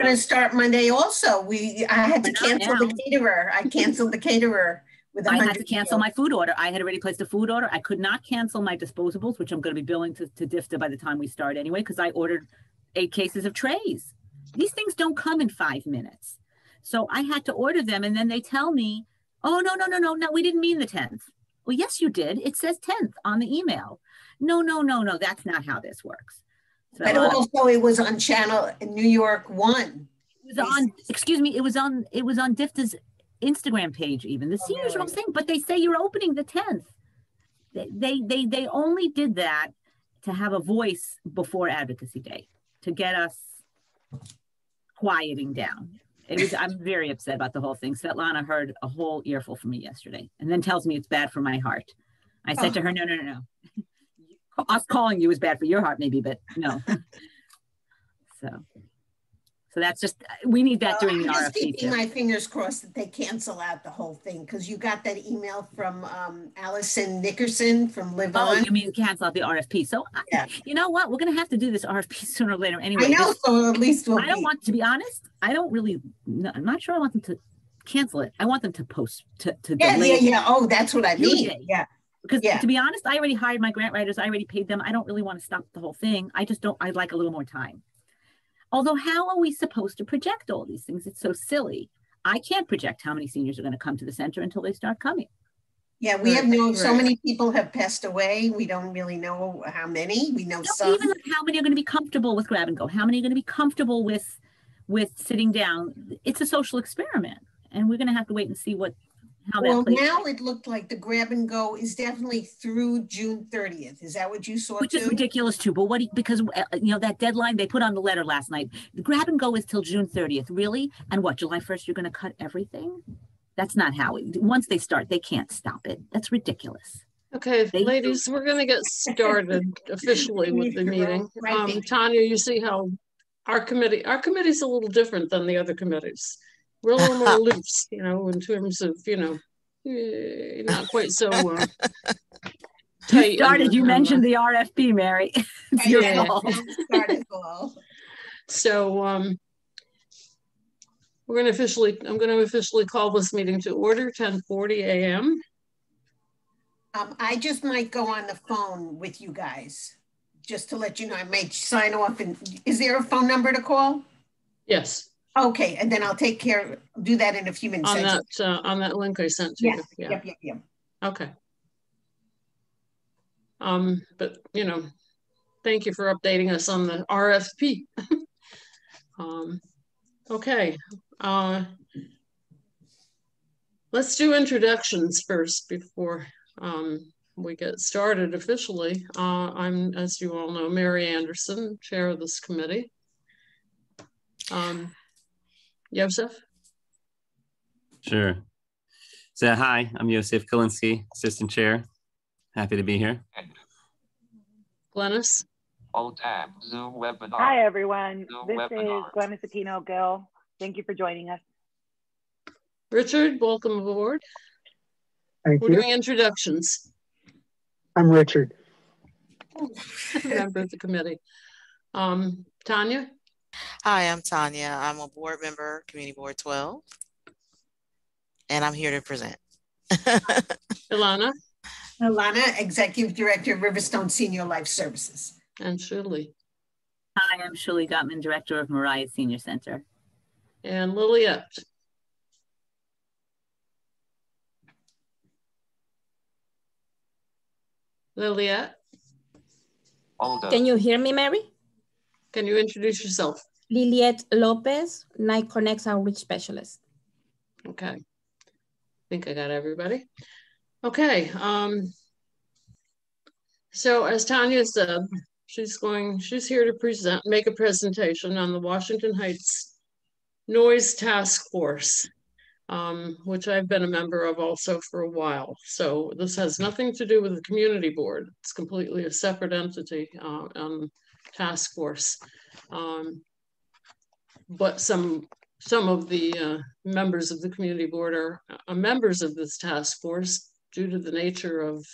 going to start Monday also. We, I had to cancel the caterer. I canceled the caterer with I had to cancel people. my food order. I had already placed a food order. I could not cancel my disposables, which I'm going to be billing to, to DFTA by the time we start anyway, because I ordered eight cases of trays. These things don't come in five minutes. So I had to order them. And then they tell me, oh, no, no, no, no, no, we didn't mean the 10th. Well, yes, you did. It says 10th on the email. No, no, no, no, that's not how this works. But uh, also it was on channel New York one. it was on, excuse me, it was on, it was on DFTA's Instagram page even. The seniors are all really? saying, but they say you're opening the 10th. They, they, they, they only did that to have a voice before Advocacy Day, to get us quieting down. It was, I'm very upset about the whole thing. Svetlana heard a whole earful from me yesterday and then tells me it's bad for my heart. I said to her, no, no, no, no. Us calling you is bad for your heart, maybe, but no. so, so that's just, we need that during the I'm just RFP keeping too. my fingers crossed that they cancel out the whole thing because you got that email from um, Allison Nickerson from Live Oh, On. you mean cancel out the RFP? So, I- you know what? We're going to have to do this RFP sooner or later anyway. I know, so at least we'll I don't be- want to be honest. I don't really. No, I'm not sure. I want them to cancel it. I want them to post to to Yeah, delay yeah, yeah. Oh, that's what I mean. Yeah. Because yeah. to be honest, I already hired my grant writers. I already paid them. I don't really want to stop the whole thing. I just don't. I'd like a little more time. Although, how are we supposed to project all these things? It's so silly. I can't project how many seniors are going to come to the center until they start coming. Yeah, we have Right, no, so many people have passed away. We don't really know how many. We know No, some. even like how many are going to be comfortable with grab and go? How many are going to be comfortable with with sitting down? It's a social experiment, and we're going to have to wait and see what how that Well, plays. now it looked like the grab and go is definitely through June thirtieth. Is that what you saw which is ridiculous too. But what you- because uh, you know that deadline they put on the letter last night, the grab and go is till June thirtieth, really? And what July first you're going to cut everything? That's not how it. Once they start, they can't stop it. That's ridiculous. Okay, Thank you. ladies, we're gonna get started officially with the meeting. Right, Um. Tanya, you see how our committee, our committee's a little different than the other committees. We're a little more loose, you know, in terms of, you know, eh, not quite so uh, tight. You started. You mentioned the RFP, Mary. It's your Yeah, fault. So um, we're gonna officially, I'm gonna officially call this meeting to order, ten forty AM. Um, I just might go on the phone with you guys, just to let you know, I may sign off and, is there a phone number to call? Yes, Okay, and then I'll take care, do that in a few minutes. on that, uh, on that link I sent to you. Yes, Yeah. Yep, yep, yep. Okay. Um, but you know, thank you for updating us on the RFP. Um, okay, uh, let's do introductions first before um we get started officially. Uh, I'm, as you all know, Mary Anderson, Chair of this committee. Um, Yosef? Sure. So hi, I'm Yosef Kalinsky, Assistant Chair. Happy to be here. Glennis? Alt tab, Zoom webinar. Hi, everyone. Zoom This is webinar. Glennis Aquino Gill. Thank you for joining us. Richard, welcome aboard. Thank We're you. doing introductions. I'm Richard. member of the committee. Um, Tanya, Hi, I'm Tanya. I'm a board member, Community Board 12, and I'm here to present. Ilana, Alana, Executive Director of Riverstone Senior Life Services. and Shirley, Hi, I'm Shirley Gutman, Director of Mariah Senior Center. and Liliet. Liliet, Older. Can you hear me, Mary? Can you introduce yourself? Liliet Lopez, NY Connects Outreach Specialist. Okay. I think I got everybody. Okay. Um, so as Tanya said, she's going, she's here to present, make a presentation on the Washington Heights Noise Task Force, um, which I've been a member of also for a while. So this has nothing to do with the community board. It's completely a separate entity, uh, um, task force. Um, but some some of the uh, members of the community board are uh, members of this task force due to the nature of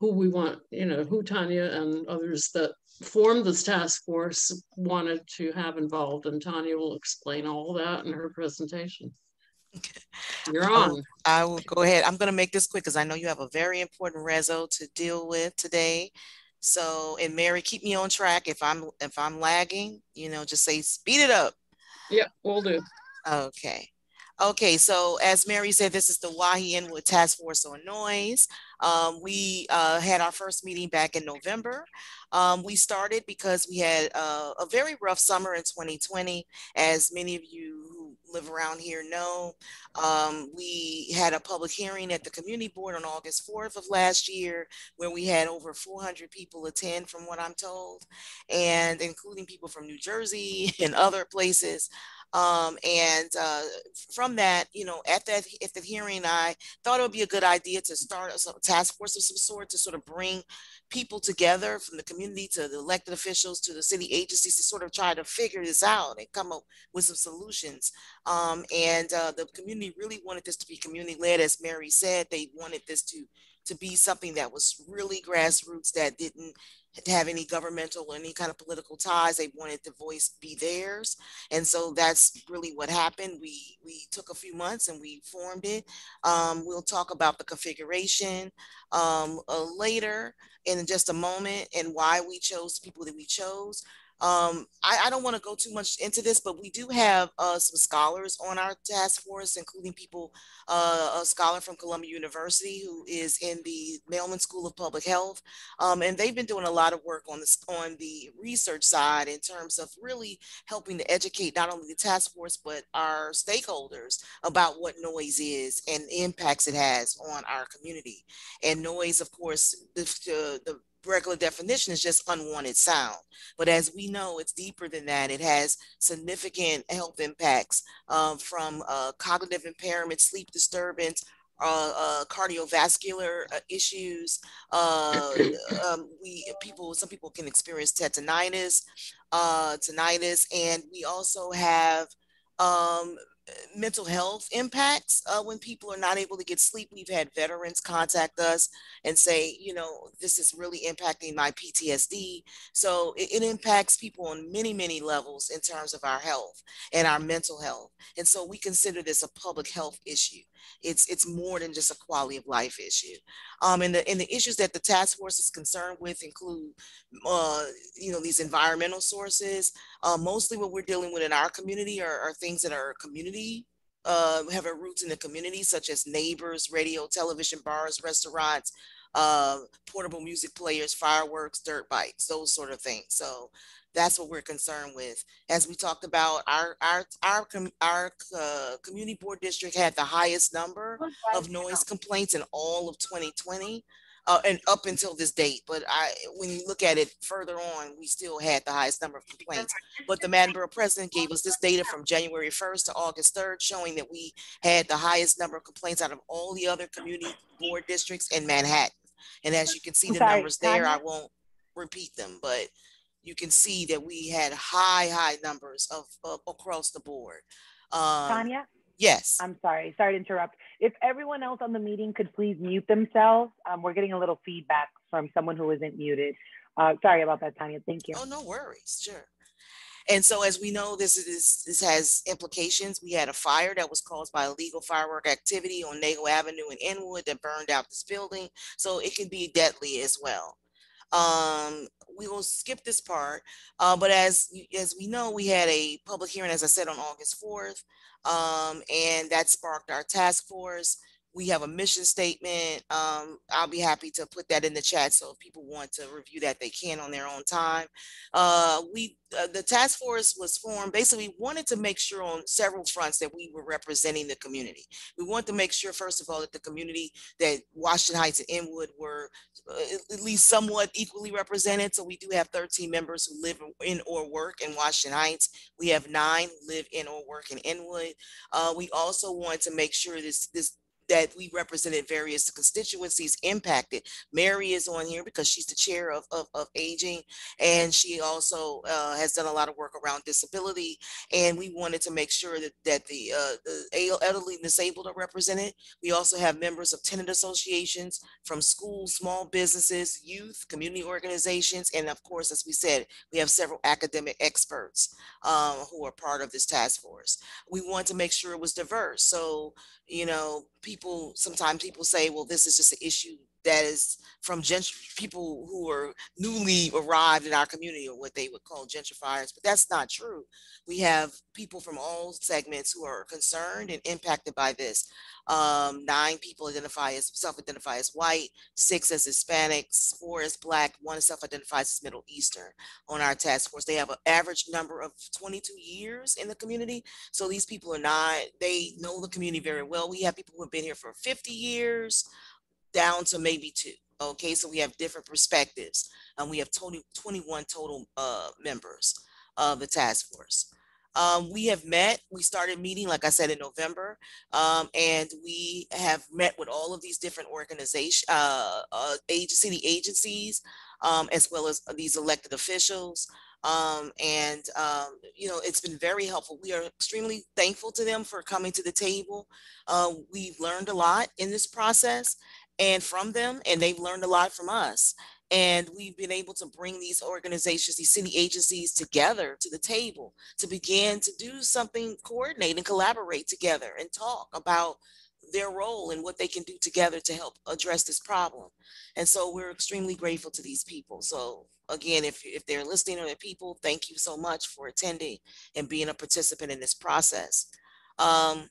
who we want, you know, who Tanya and others that formed this task force wanted to have involved. And Tanya will explain all that in her presentation. You're Um, on. I will go ahead. I'm gonna make this quick because I know you have a very important reso to deal with today. So, and Mary, keep me on track. If I'm, if I'm lagging, you know, just say, speed it up. Yeah, we'll do. Okay. Okay, so as Mary said, this is the Wahi Inwood Task Force on Noise. Um, we uh, had our first meeting back in November. Um, we started because we had uh, a very rough summer in 2020. As many of you live around here know, um, we had a public hearing at the community board on August 4th of last year, where we had over 400 people attend, from what I'm told, and including people from New Jersey and other places. Um, and uh, from that, you know, at that at the hearing, I thought it would be a good idea to start a task force of some sort to sort of bring people together from the community to the elected officials to the city agencies to sort of try to figure this out and come up with some solutions. Um, and uh, the community really wanted this to be community led, as Mary said. They wanted this to to be something that was really grassroots that didn't have any governmental or any kind of political ties. They wanted the voice be theirs. And so that's really what happened. We we took a few months and we formed it. Um, we'll talk about the configuration um, uh, later in just a moment and why we chose people that we chose. Um, I, I don't want to go too much into this, but we do have uh, some scholars on our task force, including people, uh, a scholar from Columbia University who is in the Mailman School of Public Health, um, and they've been doing a lot of work on this on the research side in terms of really helping to educate not only the task force but our stakeholders about what noise is and impacts it has on our community. And noise, of course, the, the regular definition is just unwanted sound. But as we know, it's deeper than that. It has significant health impacts um, from uh, cognitive impairment, sleep disturbance, uh, uh, cardiovascular uh, issues. Uh, um, we people, some people can experience tetanitis, uh, tinnitus, and we also have um, mental health impacts uh, when people are not able to get sleep. We've had veterans contact us and say, you know, this is really impacting my PTSD. So it, it, impacts people on many, many levels in terms of our health and our mental health. And so we consider this a public health issue. It's it's more than just a quality of life issue. Um, and the and the issues that the task force is concerned with include, uh, you know, these environmental sources. Uh, mostly what we're dealing with in our community are, are things that are community uh, have a roots in the community, such as neighbors, radio, television, bars, restaurants, uh, portable music players, fireworks, dirt bikes, those sort of things. So that's what we're concerned with. As we talked about, our our our our uh, community board district had the highest number of noise complaints in all of 2020. Uh, and up until this date, but I, when you look at it further on, we still had the highest number of complaints. But the Manhattan Borough president gave us this data from January 1st to August 3rd, showing that we had the highest number of complaints out of all the other community board districts in Manhattan. And as you can see, the sorry, numbers there, I won't repeat them, but you can see that we had high, high numbers of, of across the board. Um, Tanya, yes. I'm sorry. Sorry to interrupt. If everyone else on the meeting could please mute themselves, um, we're getting a little feedback from someone who isn't muted. Uh, sorry about that, Tanya. Thank you. Oh, no worries. Sure. And so, as we know, this is this has implications. We had a fire that was caused by illegal firework activity on Nagle Avenue in Inwood that burned out this building. So it can be deadly as well. Um, we will skip this part, uh, but as as we know, we had a public hearing, as I said, on August fourth, um, and that sparked our task force. We have a mission statement. Um, I'll be happy to put that in the chat. So if people want to review that, they can on their own time. Uh, we, uh, the task force was formed, basically we wanted to make sure on several fronts that we were representing the community. We want to make sure, first of all, that the community that Washington Heights and Inwood were uh, at- least somewhat equally represented. So we do have 13 members who live in or work in Washington Heights. We have nine live in or work in Inwood. Uh, we also want to make sure this, this that we represented various constituencies impacted. Mary is on here because she's the chair of, of, of aging, and she also uh, has done a lot of work around disability. And we wanted to make sure that, that the, uh, the elderly and disabled are represented. We also have members of tenant associations from schools, small businesses, youth, community organizations, and of course, as we said, we have several academic experts um, who are part of this task force. We want to make sure it was diverse. So, you know, people, sometimes people say, well, this is just an issue that is from gent- people who are newly arrived in our community or what they would call gentrifiers, but that's not true. We have people from all segments who are concerned and impacted by this. Um, nine people identify as self-identify as white, six as Hispanics, four as black, one self-identifies as Middle Eastern on our task force. They have an average number of 22 years in the community. So these people are not, they know the community very well. We have people who have been here for 50 years down to maybe two. Okay, so we have different perspectives. And we have 20, 21 total uh, members of the task force. Um, we have met, we started meeting, like I said, in November, um, and we have met with all of these different organizations, uh, uh, age, city agencies, um, as well as these elected officials. Um, and, um, you know, it's been very helpful. We are extremely thankful to them for coming to the table. Uh, we've learned a lot in this process and from them, and they've learned a lot from us. And we've been able to bring these organizations, these city agencies together to the table to begin to do something, coordinate and collaborate together and talk about their role and what they can do together to help address this problem. And so we're extremely grateful to these people. So again, if, if they're listening or they're people, thank you so much for attending and being a participant in this process. Um,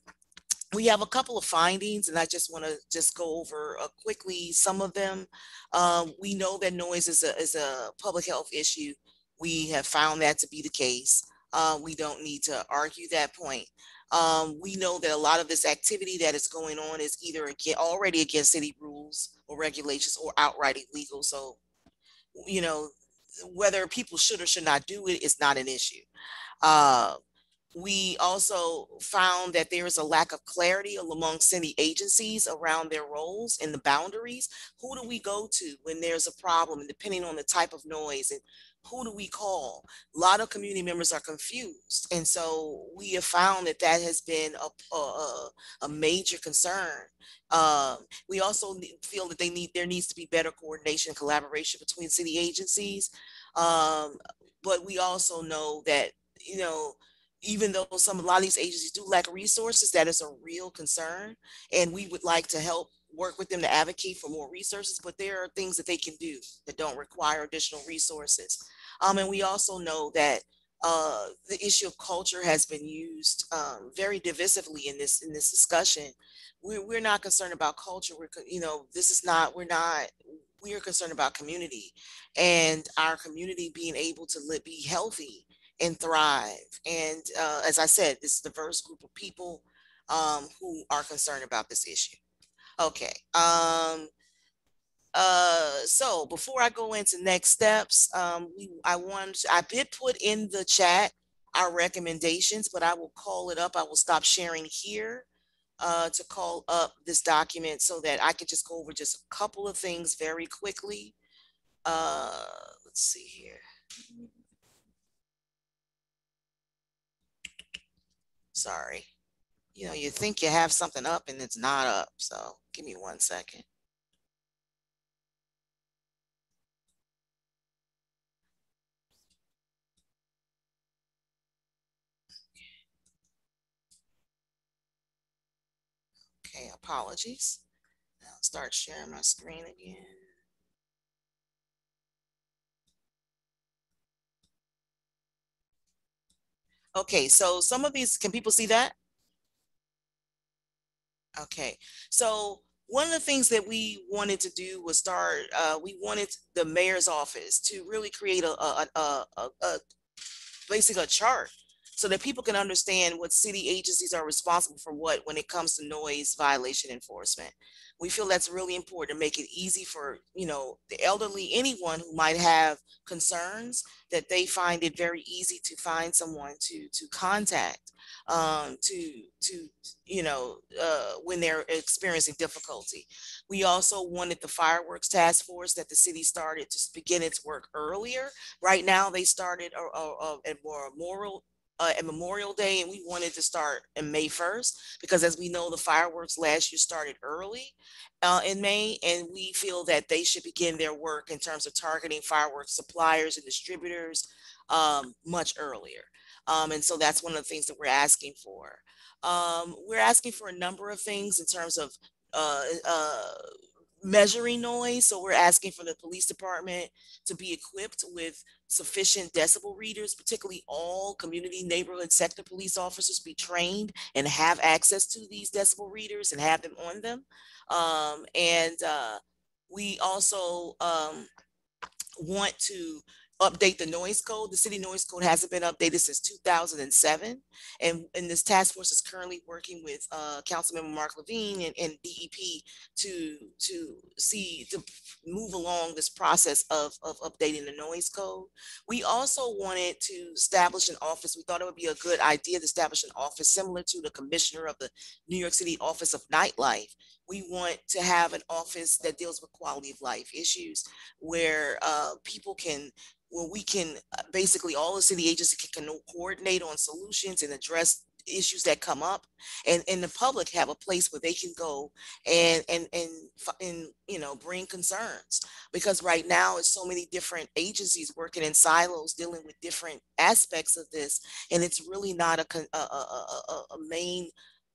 we have a couple of findings and I just want to just go over uh, quickly some of them. Um, we know that noise is a, is a public health issue. We have found that to be the case. Uh, we don't need to argue that point. Um, we know that a lot of this activity that is going on is either already against city rules or regulations or outright illegal. So, you know, whether people should or should not do it is not an issue. Uh, we also found that there is a lack of clarity among city agencies around their roles and the boundaries. Who do we go to when there's a problem, and depending on the type of noise, and who do we call? A lot of community members are confused, and so we have found that that has been a a, a major concern. Um, we also feel that they need there needs to be better coordination and collaboration between city agencies, um, but we also know that you know even though some a lot of these agencies do lack resources, that is a real concern. And we would like to help work with them to advocate for more resources, but there are things that they can do that don't require additional resources. Um, and we also know that uh, the issue of culture has been used um, very divisively in this in this discussion. We're, we're not concerned about culture. We're, you know, this is not, we're not, we are concerned about community and our community being able to live, be healthy and thrive. And uh, as I said, this diverse group of people um, who are concerned about this issue. Okay. Um, uh, so before I go into next steps, um, we, I want I did put in the chat our recommendations, but I will call it up. I will stop sharing here uh, to call up this document so that I can just go over just a couple of things very quickly. Uh, let's see here. Sorry. You know, you think you have something up and it's not up. So give me one second. Okay, apologies. I'll start sharing my screen again. Okay, so some of these, can people see that? Okay, so one of the things that we wanted to do was start, uh, we wanted the mayor's office to really create a, a, a, a, a basically a chart so that people can understand what city agencies are responsible for what when it comes to noise violation enforcement. We feel that's really important to make it easy for, you know, the elderly, anyone who might have concerns, that they find it very easy to find someone to, to contact um, to to you know uh, when they're experiencing difficulty. We also wanted the fireworks task force that the city started to begin its work earlier. Right now, they started uh, at more Memorial uh, at Memorial Day, and we wanted to start in May 1st because, as we know, the fireworks last year started early uh, in May, and we feel that they should begin their work in terms of targeting fireworks suppliers and distributors um, much earlier. Um, and so that's one of the things that we're asking for. Um, we're asking for a number of things in terms of uh, uh, measuring noise. So we're asking for the police department to be equipped with sufficient decibel readers, particularly all community neighborhood sector police officers be trained and have access to these decibel readers and have them on them. Um, and uh, we also um, want to update the noise code. The city noise code hasn't been updated since 2007. And, and this task force is currently working with uh, Councilmember Mark Levine and, and DEP to, to see, to move along this process of, of updating the noise code. We also wanted to establish an office. We thought it would be a good idea to establish an office similar to the commissioner of the New York City Office of Nightlife. We want to have an office that deals with quality of life issues where uh, people can where we can uh, basically all the city agencies can co- coordinate on solutions and address issues that come up. And and the public have a place where they can go and and and and you know bring concerns. Because right now it's so many different agencies working in silos dealing with different aspects of this and it's really not a, a, a- a main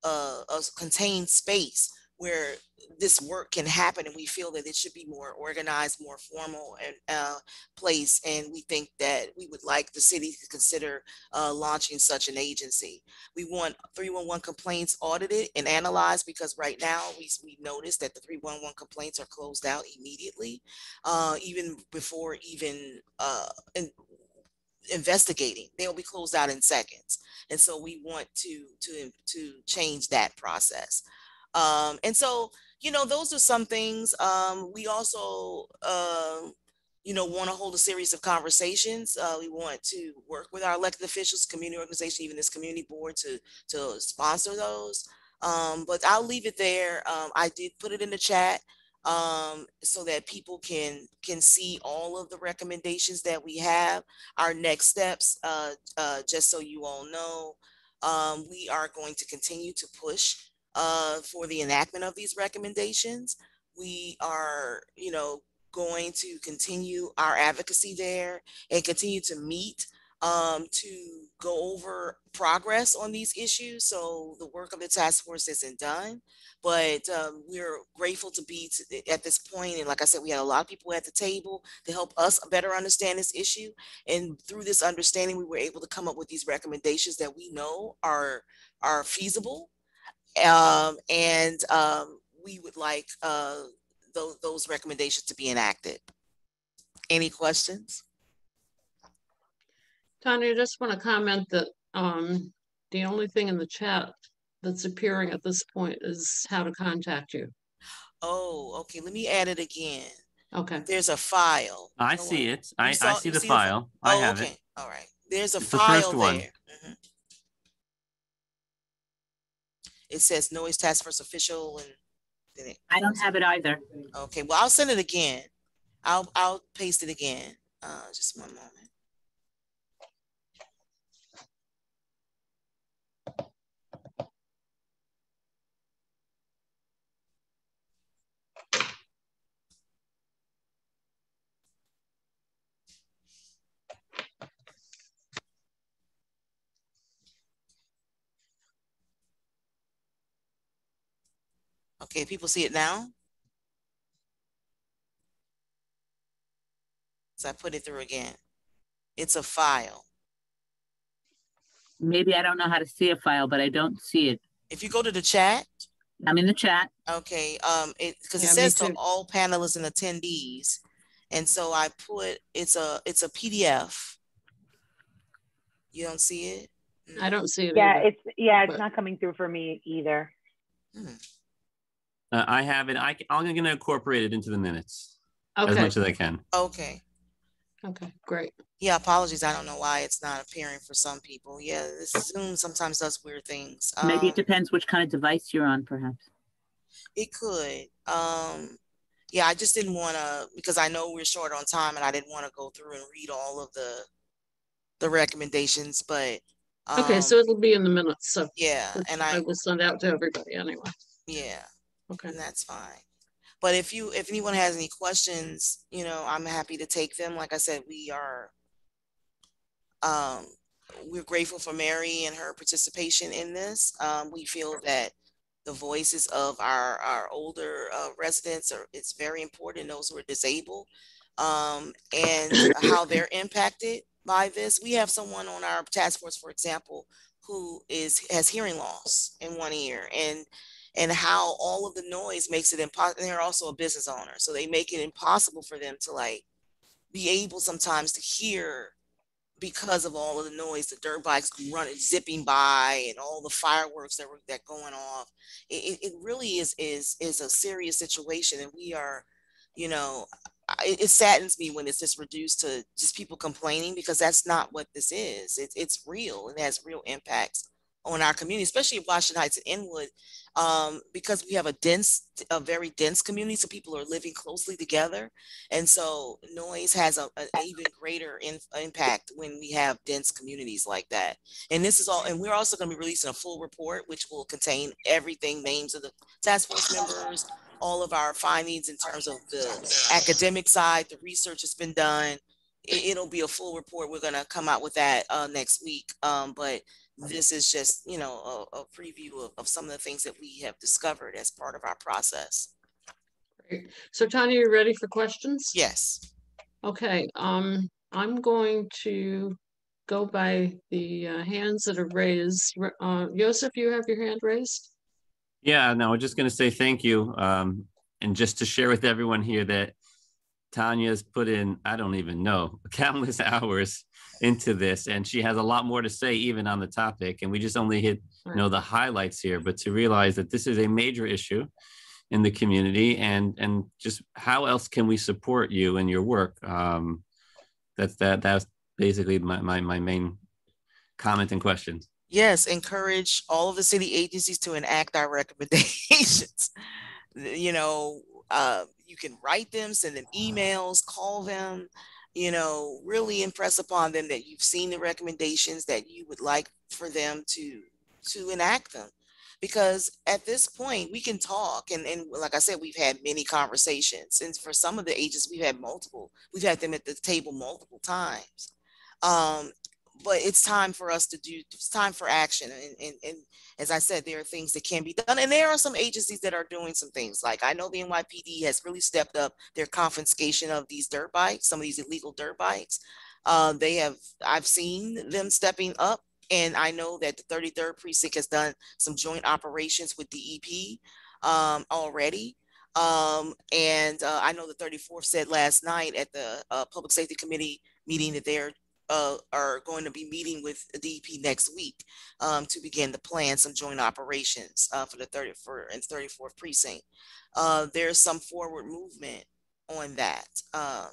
uh, a contained space where this work can happen and we feel that it should be more organized more formal and uh, place and we think that we would like the city to consider uh, launching such an agency. We want 311 complaints audited and analyzed because right now we, we noticed that the 311 complaints are closed out immediately uh, even before even uh, in, investigating. They'll be closed out in seconds. And so we want to to to change that process um, and so, you know, those are some things. Um, we also, uh, you know, want to hold a series of conversations. Uh, we want to work with our elected officials, community organization, even this community board to to sponsor those. Um, but I'll leave it there. Um, I did put it in the chat um, so that people can can see all of the recommendations that we have. Our next steps, uh, uh, just so you all know, um, we are going to continue to push uh, for the enactment of these recommendations. We are, you know, going to continue our advocacy there and continue to meet um, to go over progress on these issues. So the work of the task force isn't done, but um, we're grateful to be to, at this point. And like I said, we had a lot of people at the table to help us better understand this issue. And through this understanding, we were able to come up with these recommendations that we know are are feasible um, and um, we would like uh, those, those recommendations to be enacted. Any questions? Tanya, I just want to comment that um, the only thing in the chat that's appearing at this point is how to contact you. Oh, okay. Let me add it again. Okay. There's a file. I Oh, see wait. it. I, You I see the see the fi- file. I Oh, have okay. it. All right. There's a It's the file first one. there. Mhm. It says noise task force official and then it, I don't have it either. okay, well, I'll send it again. I'll, I'll paste it again. Uh, just one moment. Okay, people see it now? So I put it through again. It's a file. Maybe I don't know how to see a file, but I don't see it. If you go to the chat, I'm in the chat. okay, um, it, because it Yeah, me says to all panelists and attendees. And so I put, it's a, it's a PDF. You don't see it? I don't see it. Yeah, either. it's yeah, it's But- not coming through for me either. Hmm. Uh, I have it. I, I'm going to incorporate it into the minutes as Okay, much as I can. Okay, Okay, great. Yeah, apologies. I don't know why it's not appearing for some people. Yeah, this Zoom sometimes does weird things. Maybe it Um, depends which kind of device you're on, perhaps. It could. Um, yeah, I just didn't want to because I know we're short on time and I didn't want to go through and read all of the the recommendations, but Okay, um, so it'll be in the minutes, so yeah, and I I will send out to everybody anyway. yeah, Okay, and that's fine. But if you if anyone has any questions, you know, I'm happy to take them. Like I said, we are um we're grateful for Mary and her participation in this. Um, we feel that the voices of our our older uh, residents are it's very important. Those who are disabled, um, and how they're impacted by this. We have someone on our task force, for example, who is has hearing loss in one ear, and and how all of the noise makes it impossible. They're also a business owner, so they make it impossible for them to like be able sometimes to hear because of all of the noise, the dirt bikes running, zipping by, and all the fireworks that were that going off. It, it, it really is is is a serious situation, and we are, you know, it, it saddens me when it's just reduced to just people complaining because that's not what this is. It's it's real and it has real impacts on our community, especially in Washington Heights and Inwood, um, because we have a dense, a very dense community, so people are living closely together, and so noise has a, an even greater in, impact when we have dense communities like that. And this is all, and we're also going to be releasing a full report, which will contain everything, names of the task force members, all of our findings in terms of the academic side, the research that's been done. It, it'll be a full report. We're going to come out with that uh, next week. Um, but this is just, you know, a, a preview of, of some of the things that we have discovered as part of our process. great. So Tanya, you ready for questions? Yes. Okay, um, I'm going to go by the uh, hands that are raised. Re- Uh, Joseph, you have your hand raised? Yeah, no, I'm just going to say thank you. Um, and just to share with everyone here that Tanya's put in, I don't even know, countless hours into this. And she has a lot more to say, even on the topic. And we just only hit, you know, the highlights here. But to realize that this is a major issue in the community and and just how else can we support you in your work? Um, that's that that's basically my, my, my main comment and question. Yes, encourage all of the city agencies to enact our recommendations. You know, uh, you can write them, send them emails, call them, you know, really impress upon them that you've seen the recommendations, that you would like for them to to enact them. Because at this point, we can talk, and, and like I said, we've had many conversations. And for some of the agents, we've had multiple, we've had them at the table multiple times. Um, but it's time for us to do it's time for action and, and, and as i said there are things that can be done and there are some agencies that are doing some things like i know the nypd has really stepped up their confiscation of these dirt bikes some of these illegal dirt bikes. Uh, they have i've seen them stepping up and i know that the 33rd precinct has done some joint operations with dep um, already. Um, and uh, i know the 34th said last night at the uh, public safety committee meeting that they're uh, are going to be meeting with the DEP next week um, to begin to plan some joint operations uh, for the 34th and 34th precinct. Uh, there's some forward movement on that. Um,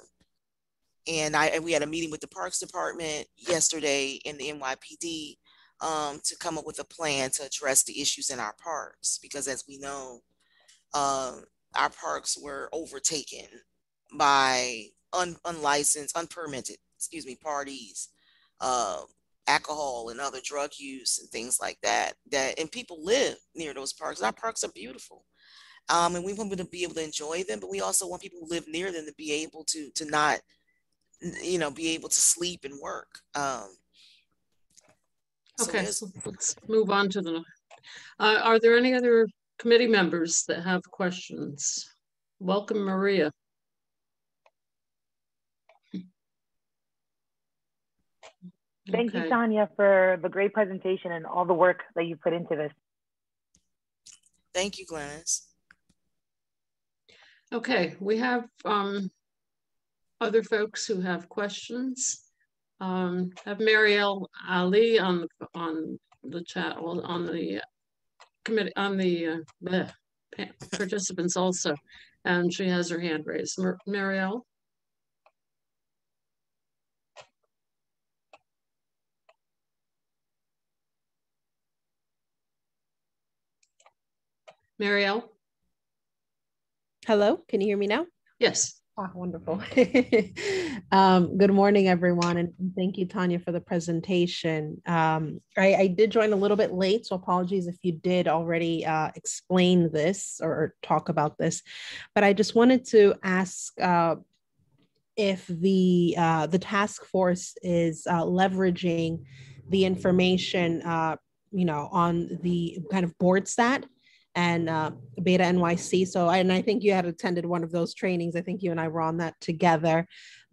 and I and we had a meeting with the Parks Department yesterday in the NYPD um, to come up with a plan to address the issues in our parks because as we know, um, our parks were overtaken by un, unlicensed, unpermitted excuse me, parties, uh, alcohol and other drug use and things like that. That and people live near those parks. Our parks are beautiful, um, and we want them to be able to enjoy them. But we also want people who live near them to be able to to not, you know, be able to sleep and work. Um, Okay, so let's move on to the, uh, are there any other committee members that have questions? Welcome, Maria. Thank you, Okay. Sonia, for the great presentation and all the work that you put into this. Thank you, Glennis. Okay, we have um other folks who have questions. Um, have Marielle Ali on the on the chat, well, on the uh, committee, on the uh, bleh, participants also, and she has her hand raised. Mar- Marielle? Marielle? Hello, can you hear me now? Yes. Ah, wonderful. um, good morning, everyone, and thank you, Tanya, for the presentation. Um, I, I, did join a little bit late, so apologies if you did already uh, explain this or, or, talk about this. But I just wanted to ask uh, if the uh, the task force is uh, leveraging the information, uh, you know, on the kind of board stat and uh, Beta NYC. So, and I think you had attended one of those trainings. I think you and I were on that together.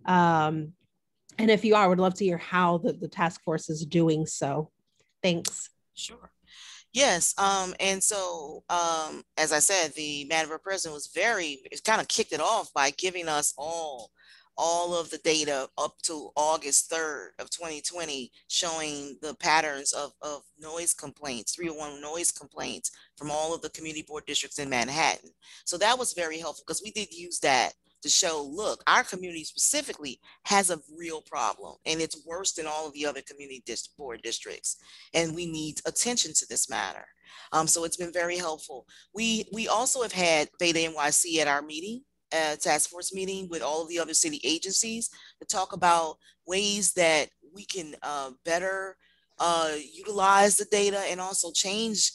Um, and if you are, I would love to hear how the, the task force is doing so. Thanks. Sure. Yes, um, and so um, as I said, the Madam President was very, it kind of kicked it off by giving us all all of the data up to August 3rd of 2020 showing the patterns of, of noise complaints, 301 noise complaints from all of the community board districts in Manhattan. So that was very helpful because we did use that to show, look, our community specifically has a real problem and it's worse than all of the other community dist board districts. And we need attention to this matter. Um, so it's been very helpful. We, we also have had Beta NYC at our meeting a task force meeting with all of the other city agencies to talk about ways that we can uh, better uh, utilize the data and also change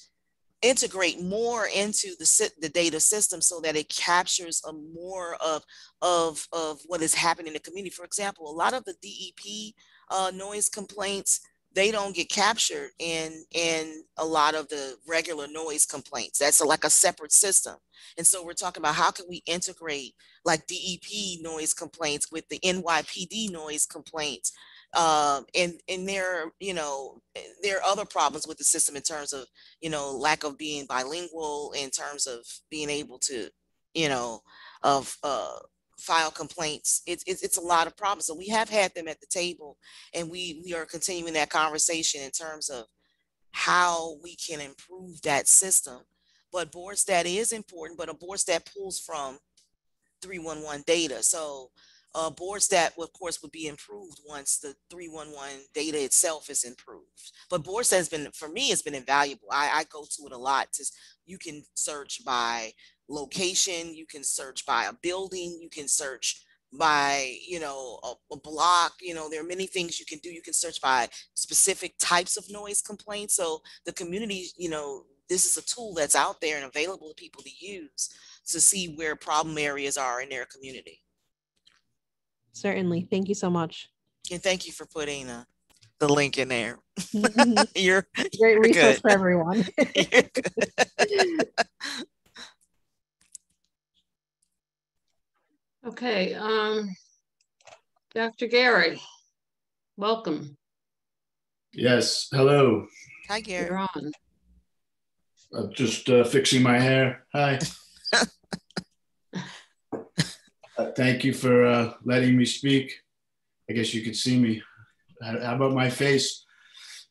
integrate more into the, the data system so that it captures a more of, of, of what is happening in the community. For example, a lot of the DEP uh, noise complaints they don't get captured in in a lot of the regular noise complaints. That's a, like a separate system. And so we're talking about how can we integrate like dep noise complaints with the nypd noise complaints um, and and there you know there are other problems with the system in terms of you know lack of being bilingual in terms of being able to you know of uh, file complaints. It's, it's, it's a lot of problems. So we have had them at the table and we, we are continuing that conversation in terms of how we can improve that system. But board stat is important, but a board stat pulls from 311 data. So uh, board stat, of course, would be improved once the 311 data itself is improved. But boards has been, for me, it's been invaluable. I, I go to it a lot. To, you can search by location, you can search by a building, you can search by you know a, a, block you know there are many things you can do you can search by specific types of noise complaints so the community you know this is a tool that's out there and available to people to use to see where problem areas are in their community certainly thank you so much and thank you for putting uh, the link in there mm-hmm. you're great resource good. for everyone Okay, um, Dr. Gary, welcome. Yes, hello. Hi, Gary. You're on. I'm just uh, fixing my hair. Hi. Uh, thank you for uh, letting me speak. I guess you could see me. How, how, about my face?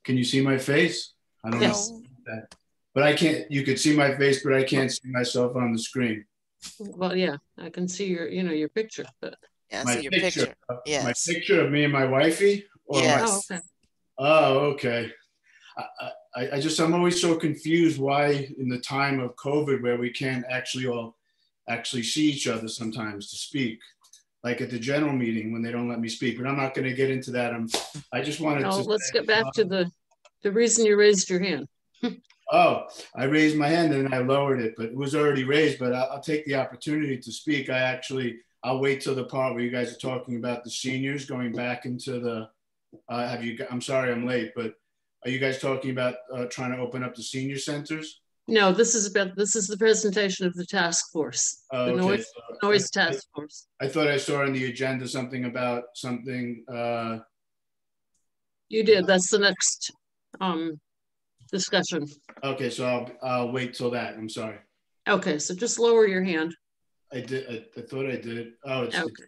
Can you see my face? I don't yes. know. But I can't, you could see my face, but I can't see myself on the screen. Well, yeah, I can see your, you know, your picture, but yeah, I see your picture. picture. Yes. My picture of me and my wifey. Or yes. My, oh, okay. I, I, I just I'm always so confused why in the time of COVID where we can't actually all actually see each other sometimes to speak like at the general meeting when they don't let me speak. But I'm not going to get into that. I'm. I just wanted no, to. Let's say, get back to the the reason you raised your hand. Oh, I raised my hand and I lowered it, but it was already raised. But I'll, I'll, take the opportunity to speak. I actually, I'll wait till the part where you guys are talking about the seniors going back into the. Uh, have you? I'm sorry, I'm late, but are you guys talking about uh, trying to open up the senior centers? No, this is about this is the presentation of the task force, oh, the okay. noise, so noise I, task force. I, I, thought I saw on the agenda something about something. Uh, you did. That's the next um, discussion. Okay, so I'll, I'll wait till that. I'm sorry. Okay, so just lower your hand. I did. I, I thought I did. Oh, it's okay.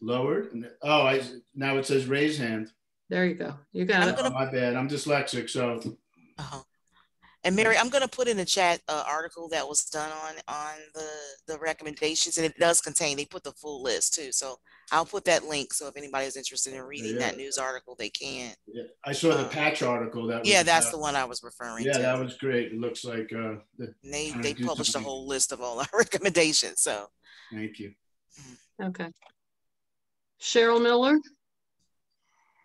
lowered. Oh, I now it says raise hand. There you go. You got it. Oh, my bad. I'm dyslexic, so. Uh-huh. And Mary, I'm going to put in the chat uh, article that was done on on the the recommendations, and it does contain. They put the full list too, so I'll put that link. So if anybody is interested in reading Yeah. that news article, they can. Yeah, I saw the Uh, patch article that. was Yeah, that's about- the one I was referring to. Yeah, to. that was great. It looks like, uh, the- they they to do published a whole list of all our recommendations. So thank you. Okay. Cheryl Miller?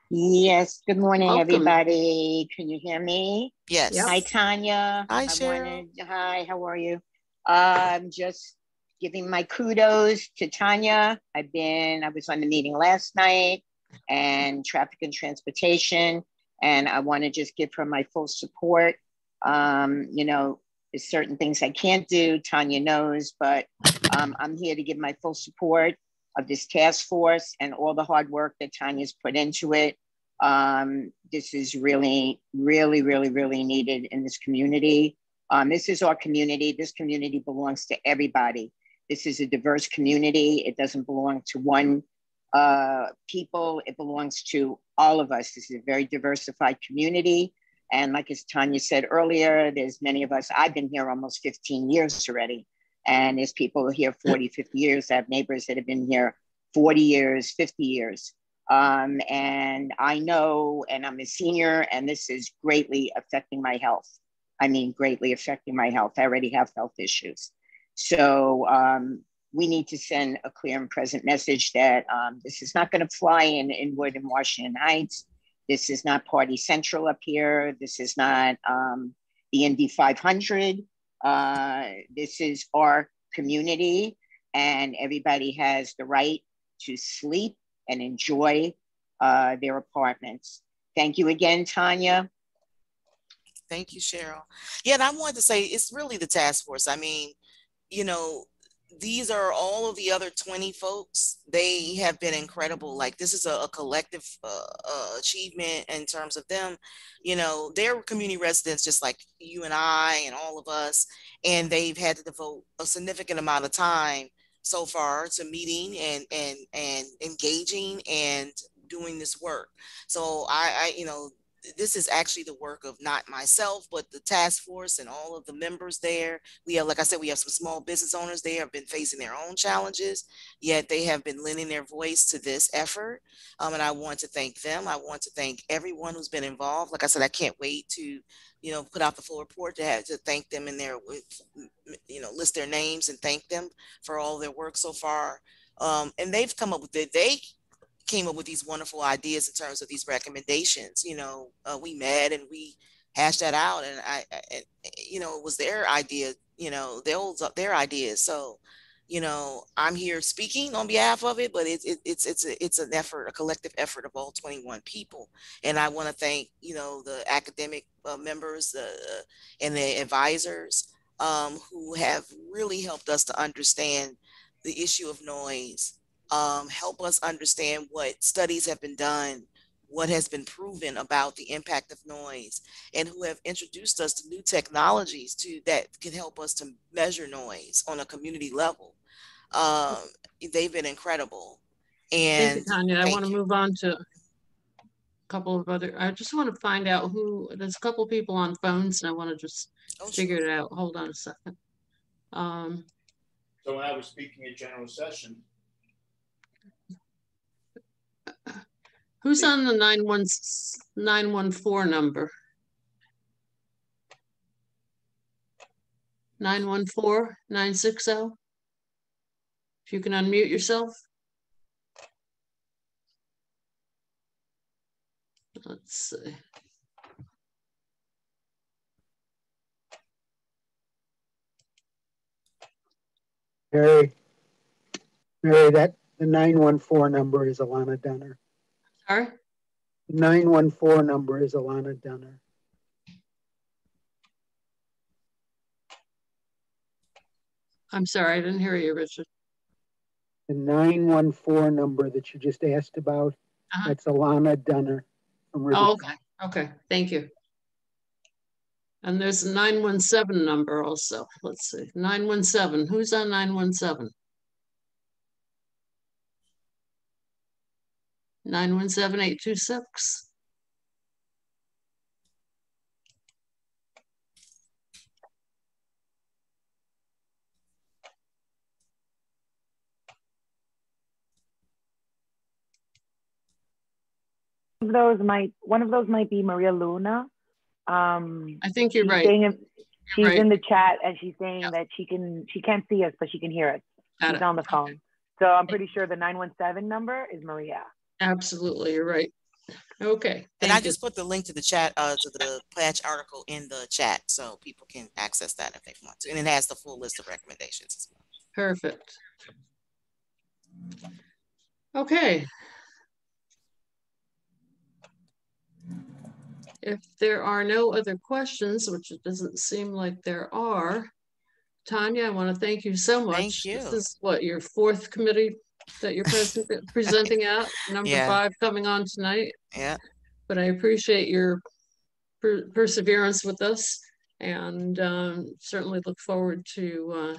Yes, good morning, Welcome. everybody. Can you hear me? yes, Hi, Tanya. Hi, I Cheryl. wanted- Hi, how are you? I'm just giving my kudos to Tanya. I've been, I was on the meeting last night and traffic and transportation, and I want to just give her my full support. Um, you know, there's certain things I can't do, Tanya knows, but um, I'm here to give my full support of this task force and all the hard work that Tanya's put into it. Um, this is really, really, really, really needed in this community. Um, this is our community. This community belongs to everybody. This is a diverse community. It doesn't belong to one uh, people. It belongs to all of us. This is a very diversified community. And like as Tanya said earlier, there's many of us, I've been here almost 15 years already. And there's people here 40, 50 years. I have neighbors that have been here 40 years, 50 years. Um, and I know, and I'm a senior, and this is greatly affecting my health. I mean, greatly affecting my health. I already have health issues. So um, we need to send a clear and present message that um, this is not going to fly in Inwood and Washington Heights. This is not Party Central up here. This is not um, the Indy 500. Uh, this is our community, and everybody has the right to sleep and enjoy uh, their apartments. Thank you again, Tanya. Thank you, Cheryl. Yeah, and I wanted to say it's really the task force. I mean, you know, these are all of the other 20 folks. They have been incredible. Like this is a, a collective uh, uh, achievement in terms of them. You know, they're community residents just like you and I and all of us, and they've had to devote a significant amount of time so far to meeting and and and engaging and doing this work. So I, I you know, this is actually the work of not myself, but the task force and all of the members there. We have, like I said, we have some small business owners there have been facing their own challenges, yet they have been lending their voice to this effort. Um, and I want to thank them. I want to thank everyone who's been involved. Like I said, I can't wait to, you know, put out the full report to have to thank them there with, you know, list their names and thank them for all their work so far. Um, and they've come up with it. They came up with these wonderful ideas in terms of these recommendations. You know, uh, we met and we hashed that out, and I, I, you know, it was their idea. You know, their their ideas. So, you know, I'm here speaking on behalf of it, but it's it, it's it's a, it's an effort, a collective effort of all 21 people. And I want to thank you know the academic uh, members uh, and the advisors um, who have really helped us to understand the issue of noise um, help us understand what studies have been done, what has been proven about the impact of noise, and who have introduced us to new technologies to that can help us to measure noise on a community level. Um, they've been incredible. Thank And you, Tanya. I want to move on to a couple of other, I just want to find out who, there's a couple of people on phones and I want to just Oh, figure it out. Hold on a second. Um, So when I was speaking at general session, who's on the nine one, nine one four number? Nine one four, nine six oh? If you can unmute yourself. Let's see. Mary, Mary, that, the 914 number is Alana Dunner. Sir? 914 number is Alana Dunner. I'm sorry, I didn't hear you, Richard. The 914 number that you just asked about, uh -huh. that's Alana Dunner from Oh, okay. Okay. Thank you. And there's a 917 number also. Let's see. 917. Who's on 917? 917-826. Of those might one of those might be Maria Luna. Um, I think you're right. Saying, she's right. in the chat and she's saying yeah. that she can she can't see us but she can hear us. Got she's it. on the phone. Okay. So I'm pretty sure the 917 number is Maria. Absolutely, you're right. Okay. And I you. just put the link to the chat, uh, to the patch article in the chat, so people can access that if they want to. And it has the full list of recommendations as well. Perfect. Okay. If there are no other questions, which it doesn't seem like there are, Tanya, I want to thank you so much. Thank you. This is what, your fourth committee that you're present- presenting at, number Yeah. five coming on tonight? Yeah. But I appreciate your per- perseverance with us and um, certainly look forward to uh,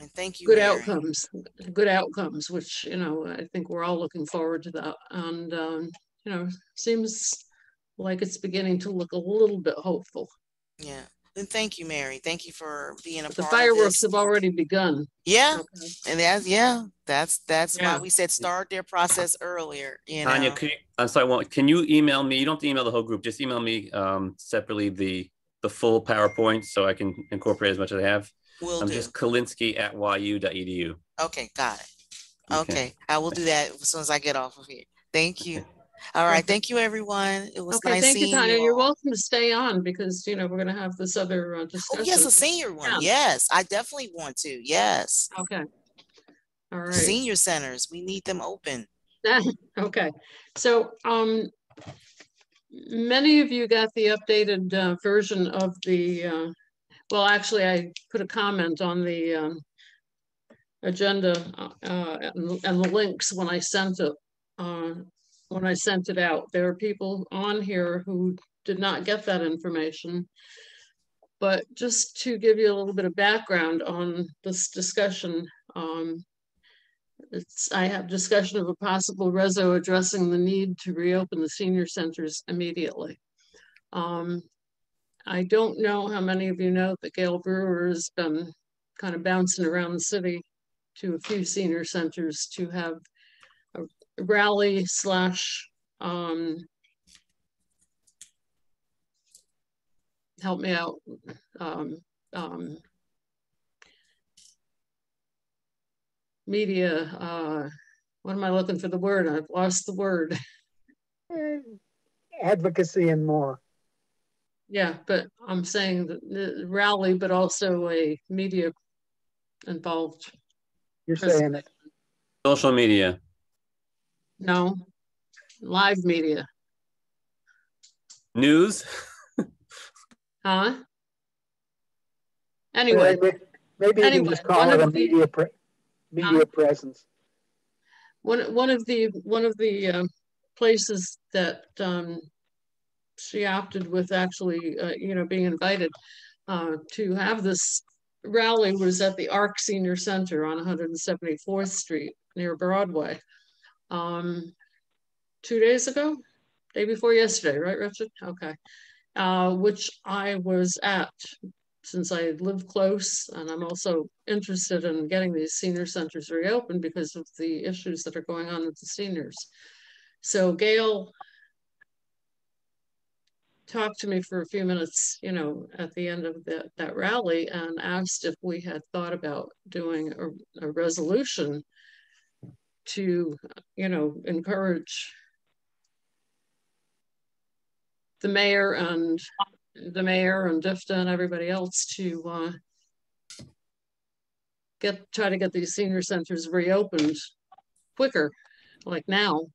And thank you, good Mary. outcomes, good outcomes, which, you know, I think we're all looking forward to that. And, um, you know, seems like it's beginning to look a little bit hopeful. Yeah. And thank you, Mary. Thank you for being a The part of fireworks this. have already begun. Yeah. Okay. And that's, yeah, that's, that's Yeah. why we said start their process earlier, you Tanya, know? could you, I'm sorry, one- can you email me? You don't have to email the whole group. Just email me um, separately the the full PowerPoint so I can incorporate as much as I have. Will I'm do. just Kalinsky at yu.edu. Okay, got it. Okay. Okay, I will do that as soon as I get off of here. Thank you. All right, thank you, everyone. It was Okay, nice thank you, Tanya. you You're welcome to stay on because, you know, we're gonna have this other uh, Oh, yes, a senior one. Yeah. Yes, I definitely want to. Yes. Okay. All right. Senior centers, we need them open. Okay, so um, many of you got the updated uh, version of the, uh, well, actually, I put a comment on the um, agenda uh, uh, and and the links when I sent it, uh, when I sent it out. There are people on here who did not get that information. But just to give you a little bit of background on this discussion, um, it's, I have discussion of a possible reso addressing the need to reopen the senior centers immediately. Um, I don't know how many of you know that Gail Brewer has been kind of bouncing around the city to a few senior centers to have rally slash, um, help me out, um, um, media, uh, what am I looking for the word? I've lost the word. Advocacy and more. Yeah, but I'm saying the, the rally, but also a media involved. You're saying it. Social media. No, live media, News. huh? Anyway, Maybe maybe you can just call it a of the- media, pre- media presence. one one of the one of the um, places that um, she opted with actually, uh, you know, being invited uh, to have this rally was at the Arc Senior Center on 174th Street near Broadway. Um, two days ago, day before yesterday, right, Richard? Okay, uh, which I was at since I live close and I'm also interested in getting these senior centers reopened because of the issues that are going on with the seniors. So Gail talked to me for a few minutes, you know, at the end of that, that rally and asked if we had thought about doing a, a resolution to, you know, encourage the mayor and the mayor and DFTA and everybody else to uh, get try to get these senior centers reopened quicker, like now,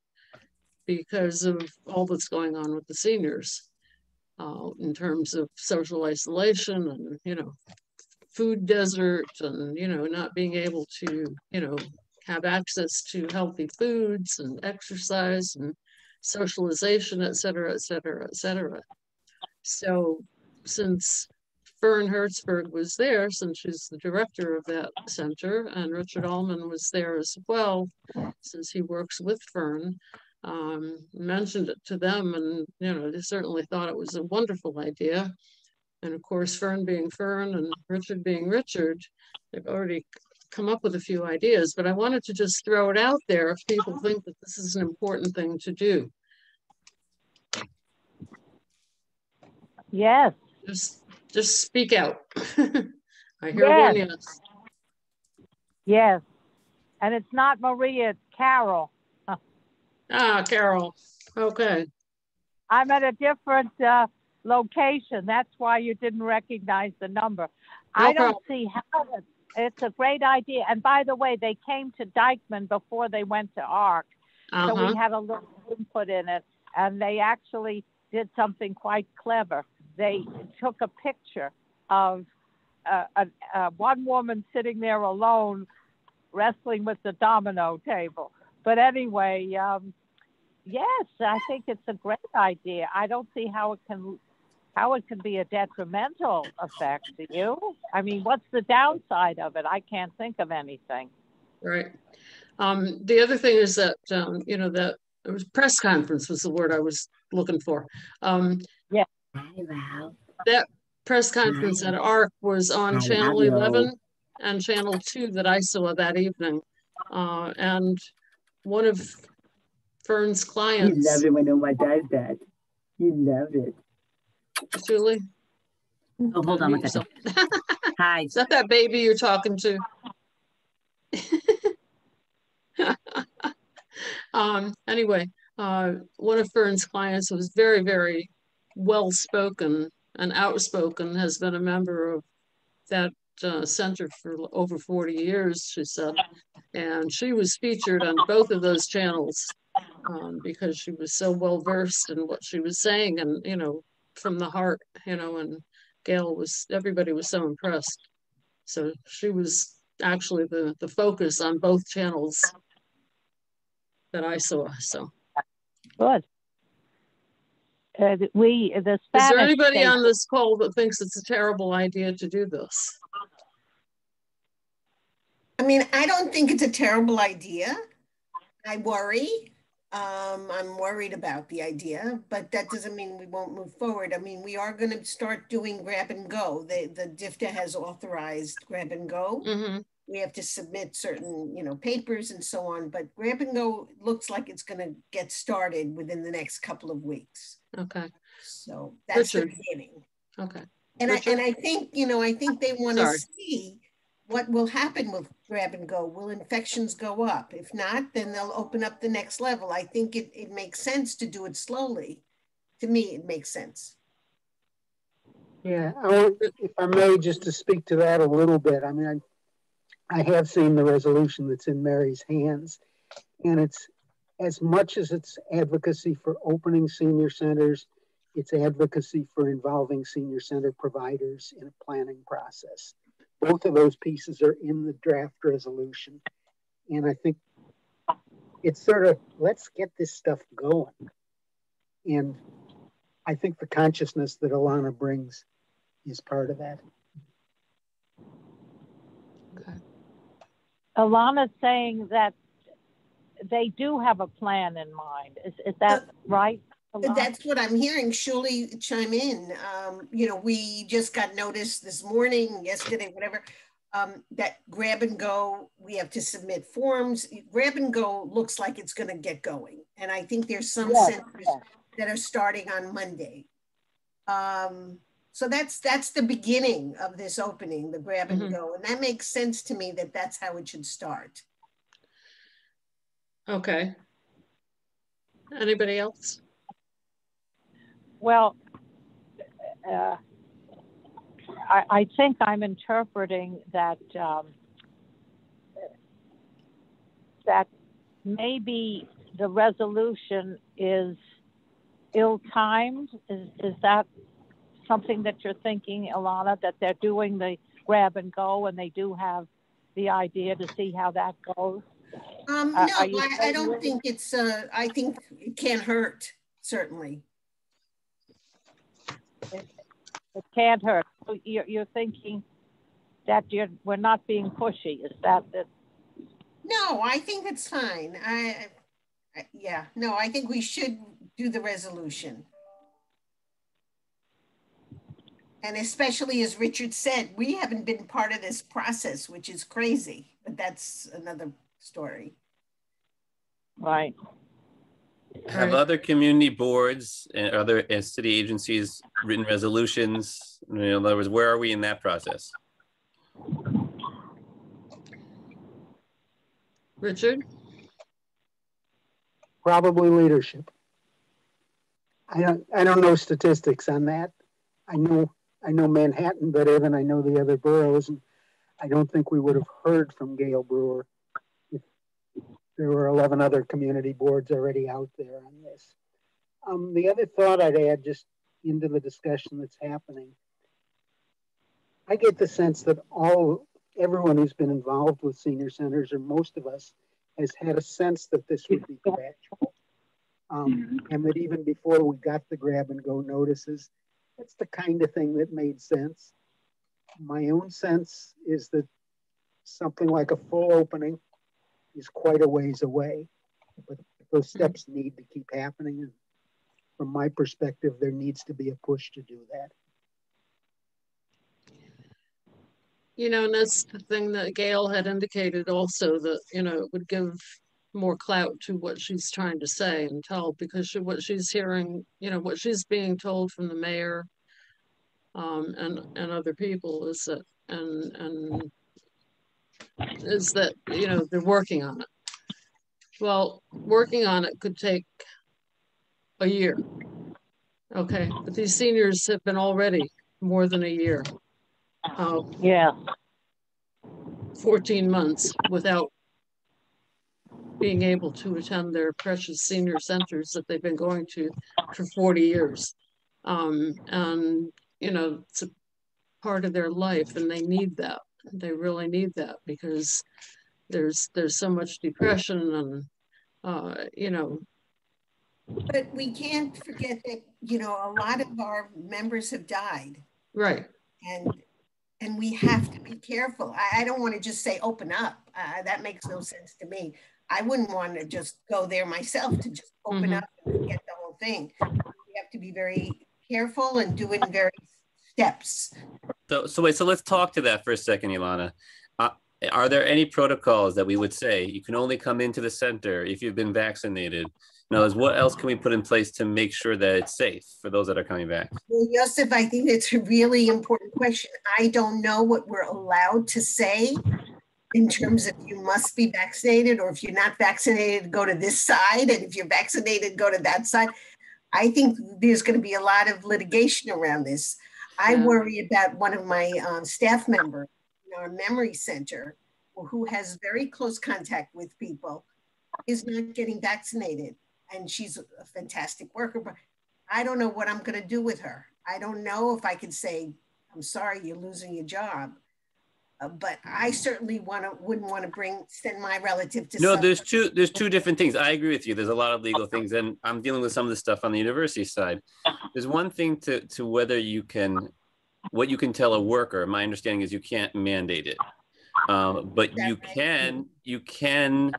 because of all that's going on with the seniors uh, in terms of social isolation and you know food desert and you know not being able to you know have access to healthy foods and exercise and socialization, et cetera, et cetera, et cetera. So since Fern Hertzberg was there, since she's the director of that center, and Richard Allman was there as well, since he works with Fern, um, mentioned it to them, and you know they certainly thought it was a wonderful idea. And of course, Fern being Fern and Richard being Richard, they've already come up with a few ideas, but I wanted to just throw it out there if people think that this is an important thing to do. Yes. Just, just speak out. I hear one Yes. yes. Yes. And it's not Maria, it's Carol. Ah, Carol. Okay. I'm at a different uh, location. That's why you didn't recognize the number. No I don't problem. see how it's a great idea. And by the way, they came to Dyckman before they went to ARC. So Uh-huh. we had a little input in it. And they actually did something quite clever. They took a picture of uh, a, uh, one woman sitting there alone wrestling with the domino table. But anyway, um, yes, I think it's a great idea. I don't see how it can how it can be a detrimental effect to you. I mean, what's the downside of it? I can't think of anything. Right. Um, the other thing is that, um, you know, that it was press conference was the word I was looking for. Um, yeah. That press conference at ARC was on channel Hello. 11 and channel 2 that I saw that evening. Uh, and one of Fern's You clients, love it when Oma does that. You love it. Julie. Oh, hold on one second. Hi. Is that that baby you're talking to? um, anyway, uh, one of Fern's clients was very, very well spoken and outspoken, has been a member of that uh, center for over 40 years, she said. And she was featured on both of those channels um, because she was so well versed in what she was saying and, you know, from the heart, you know, and Gail was, everybody was so impressed. So she was actually the, the focus on both channels that I saw. So Good. Uh, we the is there anybody station- on this call that thinks it's a terrible idea to do this? I mean, I don't think it's a terrible idea. I worry. Um, I'm worried about the idea, but that doesn't mean we won't move forward. I mean, we are going to start doing grab and go. The the DFTA has authorized grab and go. Mm-hmm. We have to submit certain, you know, papers and so on. But grab and go looks like it's going to get started within the next couple of weeks. Okay. So that's Richard. the beginning. Okay. And I, and I think, you know, I think they want to see what will happen with grab and go. Will infections go up? If not, then they'll open up the next level. I think it, it makes sense to do it slowly. To me, it makes sense. Yeah, I if I may, just to speak to that a little bit, I mean, I, I have seen the resolution that's in Mary's hands. And it's, as much as it's advocacy for opening senior centers, it's advocacy for involving senior center providers in a planning process. Both of those pieces are in the draft resolution. And I think it's sort of, let's get this stuff going. And I think the consciousness that Alana brings is part of that. Alana's saying that they do have a plan in mind. Is is that uh, right? That's what I'm hearing. Surely chime in. Um, you know, we just got notice this morning, yesterday, whatever, um, that grab and go, we have to submit forms. Grab and go looks like it's gonna get going. And I think there's some centers that are starting on Monday. Um, so that's, that's the beginning of this opening, the grab and Mhm. go. And that makes sense to me that that's how it should start. Okay. Anybody else? Well, uh, I, I think I'm interpreting that um, that maybe the resolution is ill-timed. Is is that something that you're thinking, Alana? That they're doing the grab and go, and they do have the idea to see how that goes. Um, Uh, no, I, I don't think it's, uh, I think it can't hurt, certainly. It can't hurt. So You're, you're thinking that you're we're not being pushy. Is that it? No, I think it's fine. I, I- yeah, no, I think we should do the resolution. And especially as Richard said, we haven't been part of this process, which is crazy. but that's another story. Right. Have other community boards and other uh, city agencies written resolutions? You know, in other words, where are we in that process? Richard? Probably leadership. I don't, I don't know statistics on that. I know, I know Manhattan better than I know the other boroughs, and I don't think we would have heard from Gail Brewer if there were 11 other community boards already out there on this. Um, the other thought I'd add just into the discussion that's happening, I get the sense that all everyone who's been involved with senior centers, or most of us, has had a sense that this would be gradual. Um, and that even before we got the grab and go notices, that's the kind of thing that made sense. My own sense is that something like a full opening is quite a ways away, but those steps need to keep happening. And from my perspective, there needs to be a push to do that. You know, and that's the thing that Gail had indicated also that, you know, it would give more clout to what she's trying to say and tell because she, what she's hearing, you know, what she's being told from the mayor um, and and other people is that and and is that you know they're working on it. Well, working on it could take a year. Okay, but these seniors have been already more than a year. Uh, yeah. 14 months without being able to attend their precious senior centers that they've been going to for 40 years. Um, and, you know, it's a part of their life and they need that. They really need that because there's there's so much depression and, uh, you know. But we can't forget that, you know, a lot of our members have died. Right. And and we have to be careful. I, I don't want to just say open up. Uh, that makes no sense to me. I wouldn't want to just go there myself to just open mm-hmm. up and get the whole thing. We have to be very careful and do it in very steps. So, so wait, so let's talk to that for a second, Ilana. Uh, are there any protocols that we would say you can only come into the center if you've been vaccinated? In other words, what else can we put in place to make sure that it's safe for those that are coming back? Well, Joseph, I think it's a really important question. I don't know what we're allowed to say in terms of you must be vaccinated, or if you're not vaccinated, go to this side, and if you're vaccinated, go to that side. I think there's going to be a lot of litigation around this. I worry about one of my um, staff members in our memory center who has very close contact with people is not getting vaccinated. And she's a fantastic worker, but I don't know what I'm going to do with her. I don't know if I can say, I'm sorry, you're losing your job. Uh, but I certainly want to wouldn't want to bring send my relative to. No, there's two there's two different things. I agree with you. There's a lot of legal things, and I'm dealing with some of the stuff on the university side. There's one thing to to whether you can, what you can tell a worker. My understanding is you can't mandate it, um, but you can you can.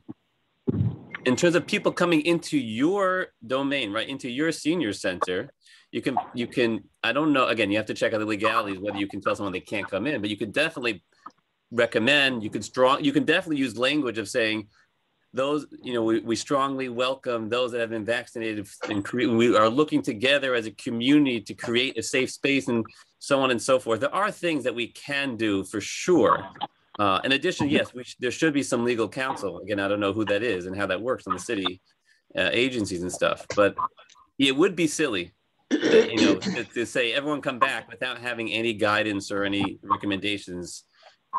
In terms of people coming into your domain, right into your senior center, you can you can I don't know. Again, you have to check out the legalities whether you can tell someone they can't come in, but you could definitely recommend you could strong you can definitely use language of saying those you know we, we strongly welcome those that have been vaccinated and cre- we are looking together as a community to create a safe space and so on and so forth. There are things that we can do for sure. Uh, in addition yes sh- there should be some legal counsel. Again i don't know who that is and how that works in the city uh, agencies and stuff but it would be silly you know to, to say everyone come back without having any guidance or any recommendations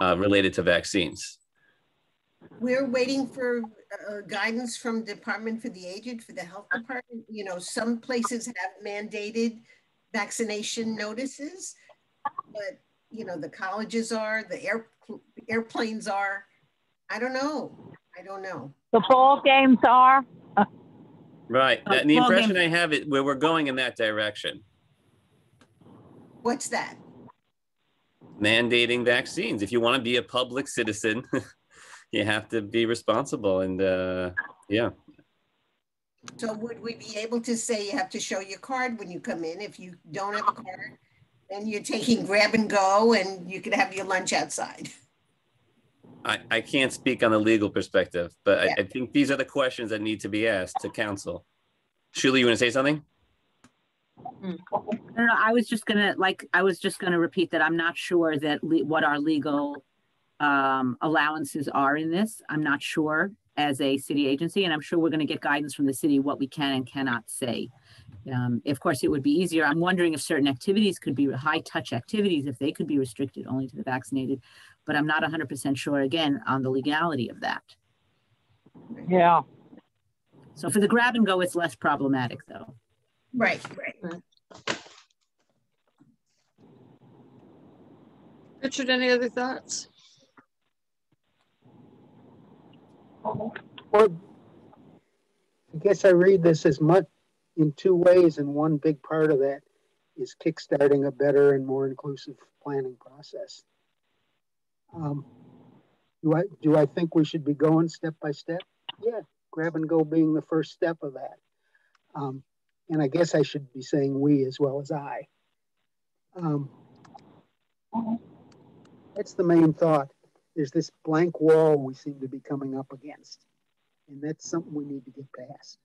uh, related to vaccines? We're waiting for uh, guidance from Department for the Aged, for the health department. You know, some places have mandated vaccination notices, but you know, the colleges are, the air, airplanes are. I don't know. I don't know. The ball games are. right. And the impression I have it where we're going in that direction. What's that? Mandating vaccines. If you want to be a public citizen, you have to be responsible. And uh, yeah. So would we be able to say you have to show your card when you come in? If you don't have a card, then you're taking grab and go and you could have your lunch outside. I, I can't speak on the legal perspective, but I, I think these are the questions that need to be asked to council. Shuli, you want to say something? No, no, I was just gonna, like, I was just gonna repeat that I'm not sure that le- what our legal um, allowances are in this. I'm not sure as a city agency, and I'm sure we're gonna get guidance from the city what we can and cannot say. Um, of course, it would be easier. I'm wondering if certain activities could be high touch activities, if they could be restricted only to the vaccinated, but I'm not 100% sure again on the legality of that. Yeah. So for the grab and go, it's less problematic though. Right, right. Richard, any other thoughts? Well, I guess I read this as much in two ways, and one big part of that is kickstarting a better and more inclusive planning process. Um, do I do I think we should be going step by step? Yeah, grab and go being the first step of that. Um, and I guess I should be saying we as well as I. Um, that's the main thought. There's this blank wall we seem to be coming up against, and that's something we need to get past.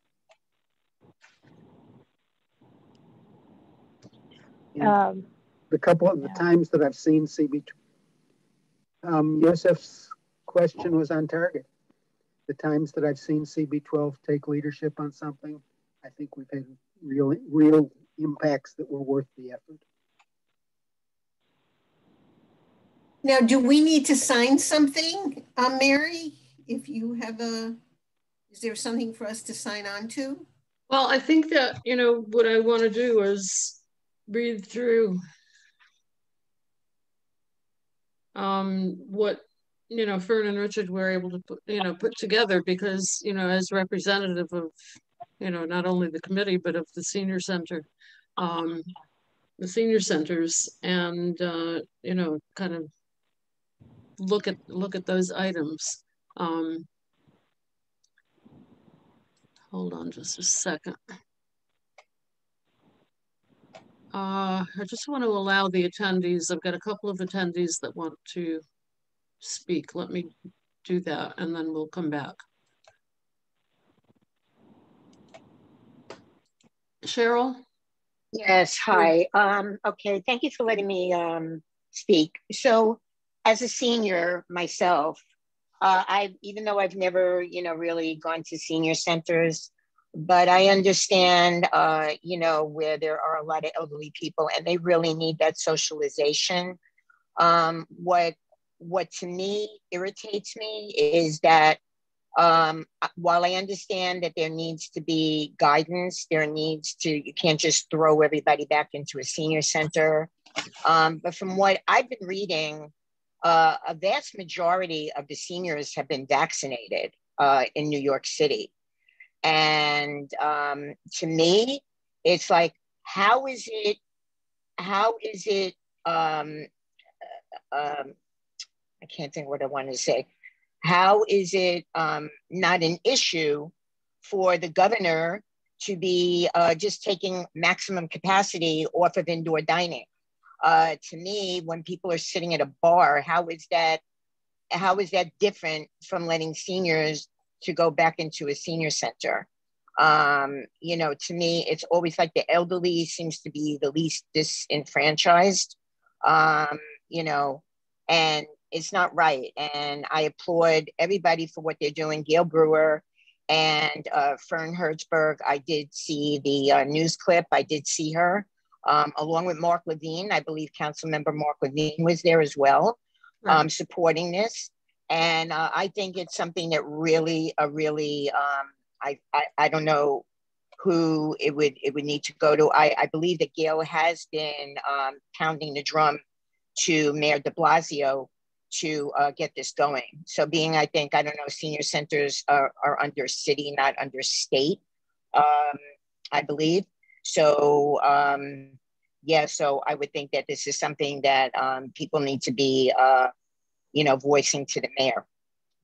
Um, the couple of the times that I've seen CB, um, Yosef's question was on target. The times that I've seen CB12 take leadership on something, I think we've had real, real impacts that were worth the effort. Now, do we need to sign something, uh, Mary? If you have a, is there something for us to sign on to? Well, I think that, you know, what I want to do is read through um, what, you know, Fern and Richard were able to put, you know, put together because, you know, as representative of, you know, not only the committee, but of the senior center, um, the senior centers and, uh, you know, kind of look at, look at those items. Um, hold on just a second. Uh, I just want to allow the attendees, I've got a couple of attendees that want to speak. Let me do that and then we'll come back. Cheryl? Yes, hi. Um, okay, thank you for letting me um, speak. So, as a senior myself, uh, I even though I've never, you know, really gone to senior centers, but I understand, uh, you know, where there are a lot of elderly people and they really need that socialization. Um, what what to me irritates me is that um, while I understand that there needs to be guidance, there needs to, you can't just throw everybody back into a senior center. Um, but from what I've been reading, uh, a vast majority of the seniors have been vaccinated uh, in New York City. And um, to me, it's like, how is it, how is it, um, um, I can't think what I want to say how is it um, not an issue for the governor to be uh, just taking maximum capacity off of indoor dining? Uh, to me, when people are sitting at a bar, how is that? How is that different from letting seniors to go back into a senior center? Um, you know, to me, it's always like the elderly seems to be the least disenfranchised. Um, you know, and it's not right. And I applaud everybody for what they're doing. Gail Brewer and uh, Fern Hertzberg. I did see the uh, news clip. I did see her um, along with Mark Levine. I believe Council Member Mark Levine was there as well, um, supporting this. And uh, I think it's something that really, uh, really, um, I, I, I don't know who it would it would need to go to. I, I believe that Gail has been um, pounding the drum to Mayor De Blasio to uh, get this going. So being, I think, I don't know, senior centers are, are under city, not under state, um, I believe. So um, yeah, so I would think that this is something that um, people need to be, uh, you know, voicing to the mayor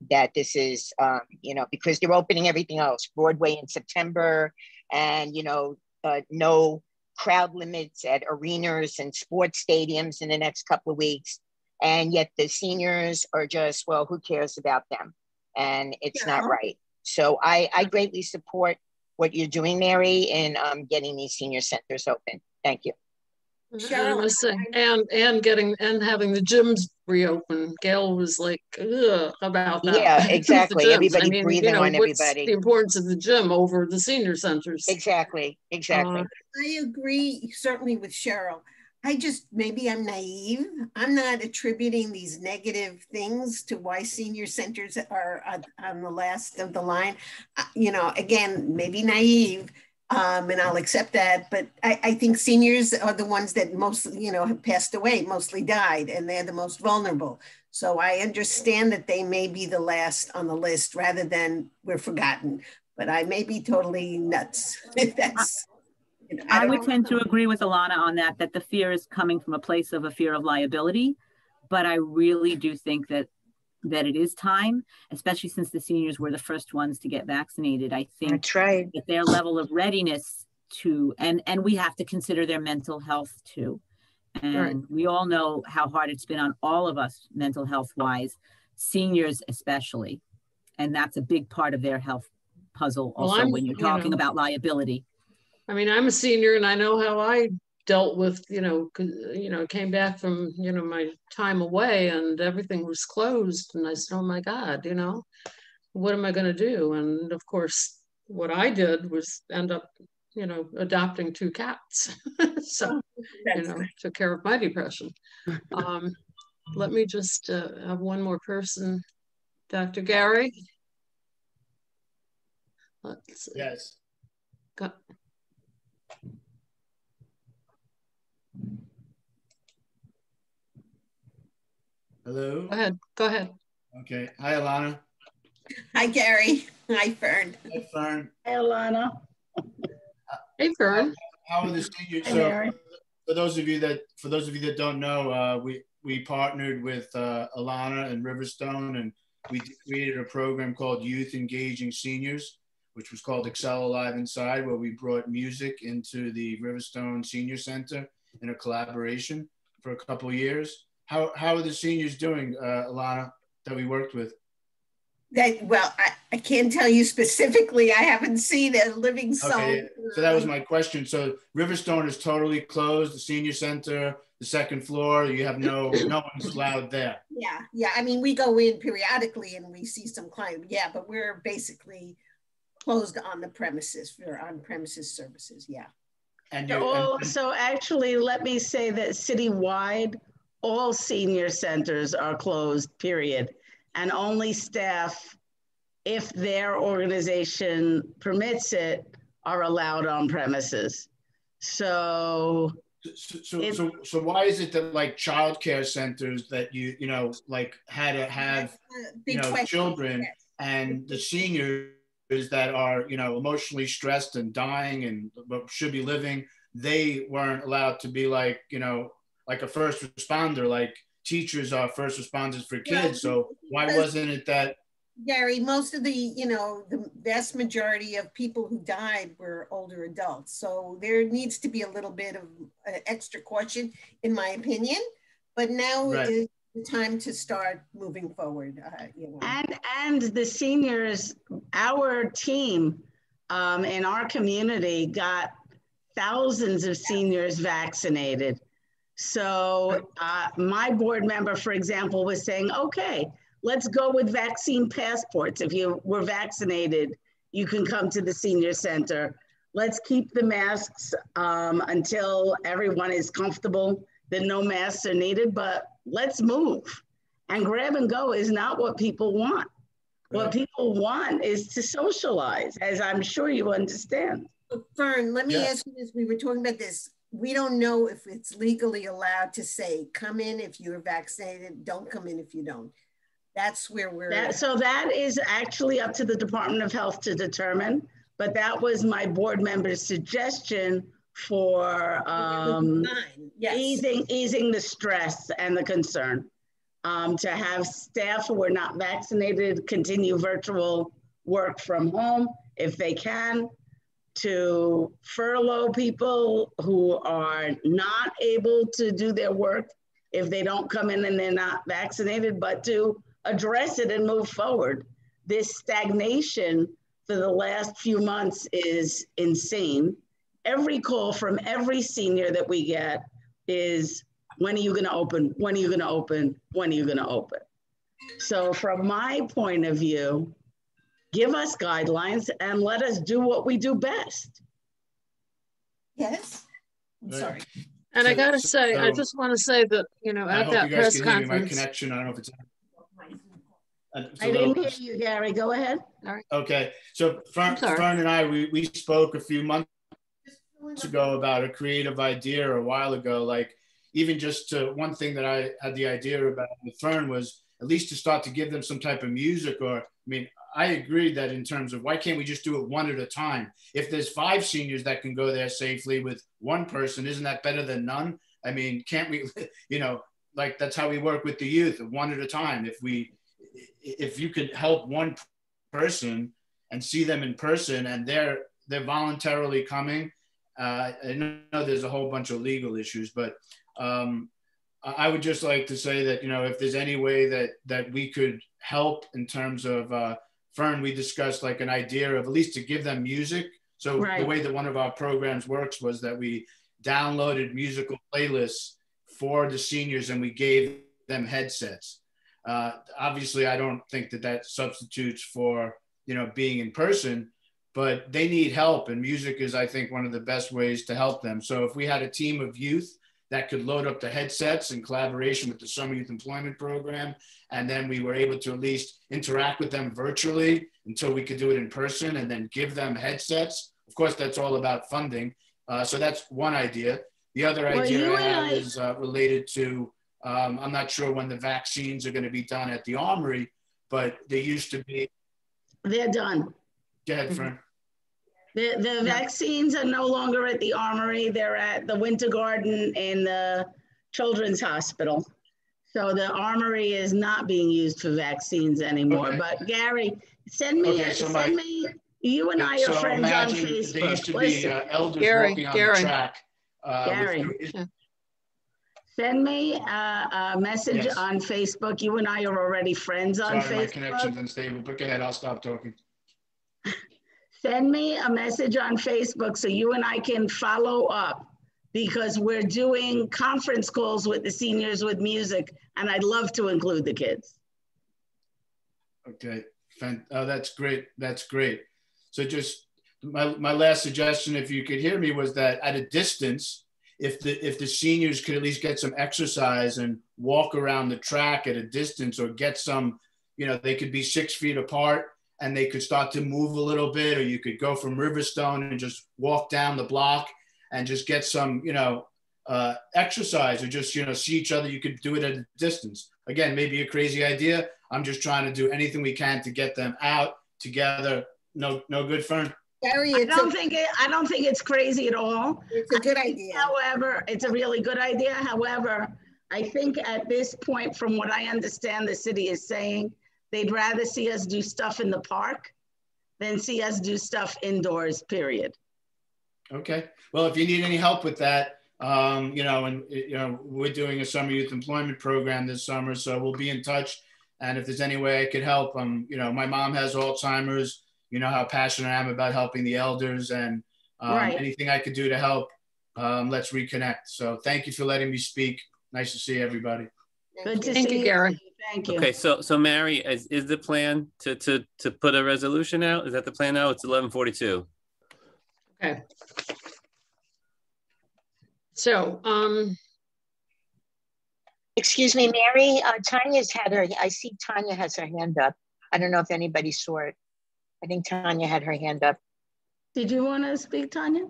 that this is, um, you know, because they're opening everything else, Broadway in September, and you know, uh, no crowd limits at arenas and sports stadiums in the next couple of weeks And yet the seniors are just, well, who cares about them? And it's not right. So I, I greatly support what you're doing, Mary, in um, getting these senior centers open. Thank you. And Cheryl, must and and getting and having the gyms reopen. Gail was like, Ugh, about that. Yeah, exactly. gyms. I Everybody mean, you breathing know, on what's everybody. The importance of the gym over the senior centers. Exactly, exactly. Uh, I agree certainly with Cheryl. I just, maybe I'm naive. I'm not attributing these negative things to why senior centers are on- on the last of the line. Uh, You know, again, maybe naive, um, and I'll accept that, but I, I think seniors are the ones that mostly, you know, have passed away, mostly died, and they're the most vulnerable. So I understand that they may be the last on the list rather than we're forgotten, but I may be totally nuts if that's. You know, I don't would tend to agree with Alana on that, that the fear is coming from a place of a fear of liability. But I really do think that that it is time, especially since the seniors were the first ones to get vaccinated. I think That's right. that their level of readiness to and and we have to consider their mental health too. And we all know how hard it's been on all of us mental health wise, seniors especially. And that's a big part of their health puzzle also I'm- when you're you know, talking about liability. I mean, I'm a senior and I know how I dealt with, you know, 'cause, you know, came back from, you know, my time away and everything was closed. And I said, oh my God, you know, what am I going to do? And of course, what I did was end up, you know, adopting two cats. so, you That's know, took care of my depression. Um, let me just uh, have one more person. Dr. Gary? Let's see. Yes. Go- Hello. Go ahead. Go ahead. Okay. Hi, Alana. Hi, Gary. Hi, Fern. Hi, Fern. Hey, Alana. Hey, Fern. How are the seniors? Hi, So, Mary. for those of you that for those of you that don't know, uh, we we partnered with uh, Alana and Riverstone, and we created a program called Youth Engaging Seniors, which was called Excel Alive Inside, where we brought music into the Riverstone Senior Center in a collaboration for a couple of years. How how are the seniors doing, uh, Alana, that we worked with? That, well, I, I can't tell you specifically. I haven't seen a living soul. Okay, so that was my question. So Riverstone is totally closed, the senior center, the second floor, you have no, no one's allowed there. Yeah, yeah. I mean, we go in periodically and we see some client. Yeah, but we're basically closed on the premises for on premises services. Yeah. And you, All, and- so actually, let me say that citywide, all senior centers are closed, period. And only staff, if their organization permits it, are allowed on premises. So so, so, so, so why is it that like childcare centers that you, you know, like had to have, you know, children Yes. and the seniors that are, you know, emotionally stressed and dying and should be living, they weren't allowed to be like, you know, like a first responder, like teachers are first responders for Well, kids. So why wasn't it that Gary, most of the, you know, the vast majority of people who died were older adults. So there needs to be a little bit of uh, extra caution, in my opinion. But now Right. is the time to start moving forward. Uh, you know. And and the seniors, our team um, in our community got thousands of seniors vaccinated. So uh, my board member, for example, was saying, okay, let's go with vaccine passports. If you were vaccinated, you can come to the senior center. Let's keep the masks um, until everyone is comfortable that no masks are needed, but let's move. And grab and go is not what people want. What people want is to socialize, as I'm sure you understand. Fern, let me Yes. ask you this. We were talking about this. We don't know if it's legally allowed to say, come in if you're vaccinated, don't come in if you don't. That's where we're. That, so that is actually up to the Department of Health to determine, but that was my board member's suggestion for um, easing, easing the stress and the concern. Um, to have staff who are not vaccinated continue virtual work from home if they can, to furlough people who are not able to do their work if they don't come in and they're not vaccinated, but to address it and move forward. This stagnation for the last few months is insane. Every call from every senior that we get is when are you going to open? When are you going to open? When are you going to open? So, from my point of view, give us guidelines and let us do what we do best. Yes. I'm sorry. And I gotta so- say, I just want to say that, you know, I at hope that you guys press can hear me. My conference. connection, I don't know if it's. Uh, it's a I didn't hear you, Gary. Go ahead. All right. Okay, so Fern. Fern and I, we, we spoke a few months ago about a creative idea a while ago, like even just to, one thing that I had the idea about with Fern was at least to start to give them some type of music or, I mean, I agree that in terms of why can't we just do it one at a time? If there's five seniors that can go there safely with one person, isn't that better than none? I mean, can't we, you know, like that's how we work with the youth, one at a time. If we, if you could help one person and see them in person and they're they're voluntarily coming uh, i know there's a whole bunch of legal issues but um, i would just like to say that you know if there's any way that that we could help in terms of uh, fern we discussed like an idea of at least to give them music. So the way that one of our programs works was that we downloaded musical playlists for the seniors and we gave them headsets. Uh, obviously, I don't think that that substitutes for you know being in person, but they need help, and music is, I think, one of the best ways to help them. So if we had a team of youth that could load up the headsets in collaboration with the Summer Youth Employment Program, and then we were able to at least interact with them virtually until we could do it in person, and then give them headsets. Of course, that's all about funding. Uh, so that's one idea. The other Well, idea I have I- is uh, related to um, I'm not sure when the vaccines are going to be done at the Armory, but they used to be. They're done. Go ahead, Fern. The, the vaccines are no longer at the Armory. They're at the Winter Garden and the Children's Hospital. So the Armory is not being used for vaccines anymore. Okay. But Gary, send me, Okay, so my- send me, you and I So are friends on imagine There Facebook. used to be Listen. uh, elders Gary, walking on Gary. the track. uh, with- Gary. Send me a, a message Yes. on Facebook. You and I are already friends on Sorry, my connection's unstable, but go ahead, I'll stop talking. Send me a message on Facebook so you and I can follow up because we're doing conference calls with the seniors with music and I'd love to include the kids. Okay, oh, that's great. That's great. So just my, my last suggestion, if you could hear me, was that at a distance, if the if the seniors could at least get some exercise and walk around the track at a distance or get some, you know, they could be six feet apart and they could start to move a little bit, or you could go from Riverstone and just walk down the block and just get some, you know, uh, exercise or just, you know, see each other. You could do it at a distance. Again, maybe a crazy idea. I'm just trying to do anything we can to get them out together. No, no good, Fern. Gary, I don't a, think it, I don't think it's crazy at all. it's a good idea. However, it's a really good idea. However, I think at this point, from what I understand, the city is saying they'd rather see us do stuff in the park than see us do stuff indoors, period. Okay. Well, if you need any help with that, um, you know, and you know, we're doing a summer youth employment program this summer, so we'll be in touch. And if there's any way I could help, um, you know, my mom has Alzheimer's. You know how passionate I am about helping the elders, and um, Right. anything I could do to help, um, let's reconnect. So thank you for letting me speak. Nice to see everybody. Good to Thank see you, Gary. Thank you. Okay, so so Mary, is, is the plan to to to put a resolution out? Is that the plan now? It's eleven forty two. Okay. So, um, Excuse me, Mary, uh, Tanya's had her, I see Tanya has her hand up. I don't know if anybody saw it. I think Tanya had her hand up. Did you want to speak, Tanya?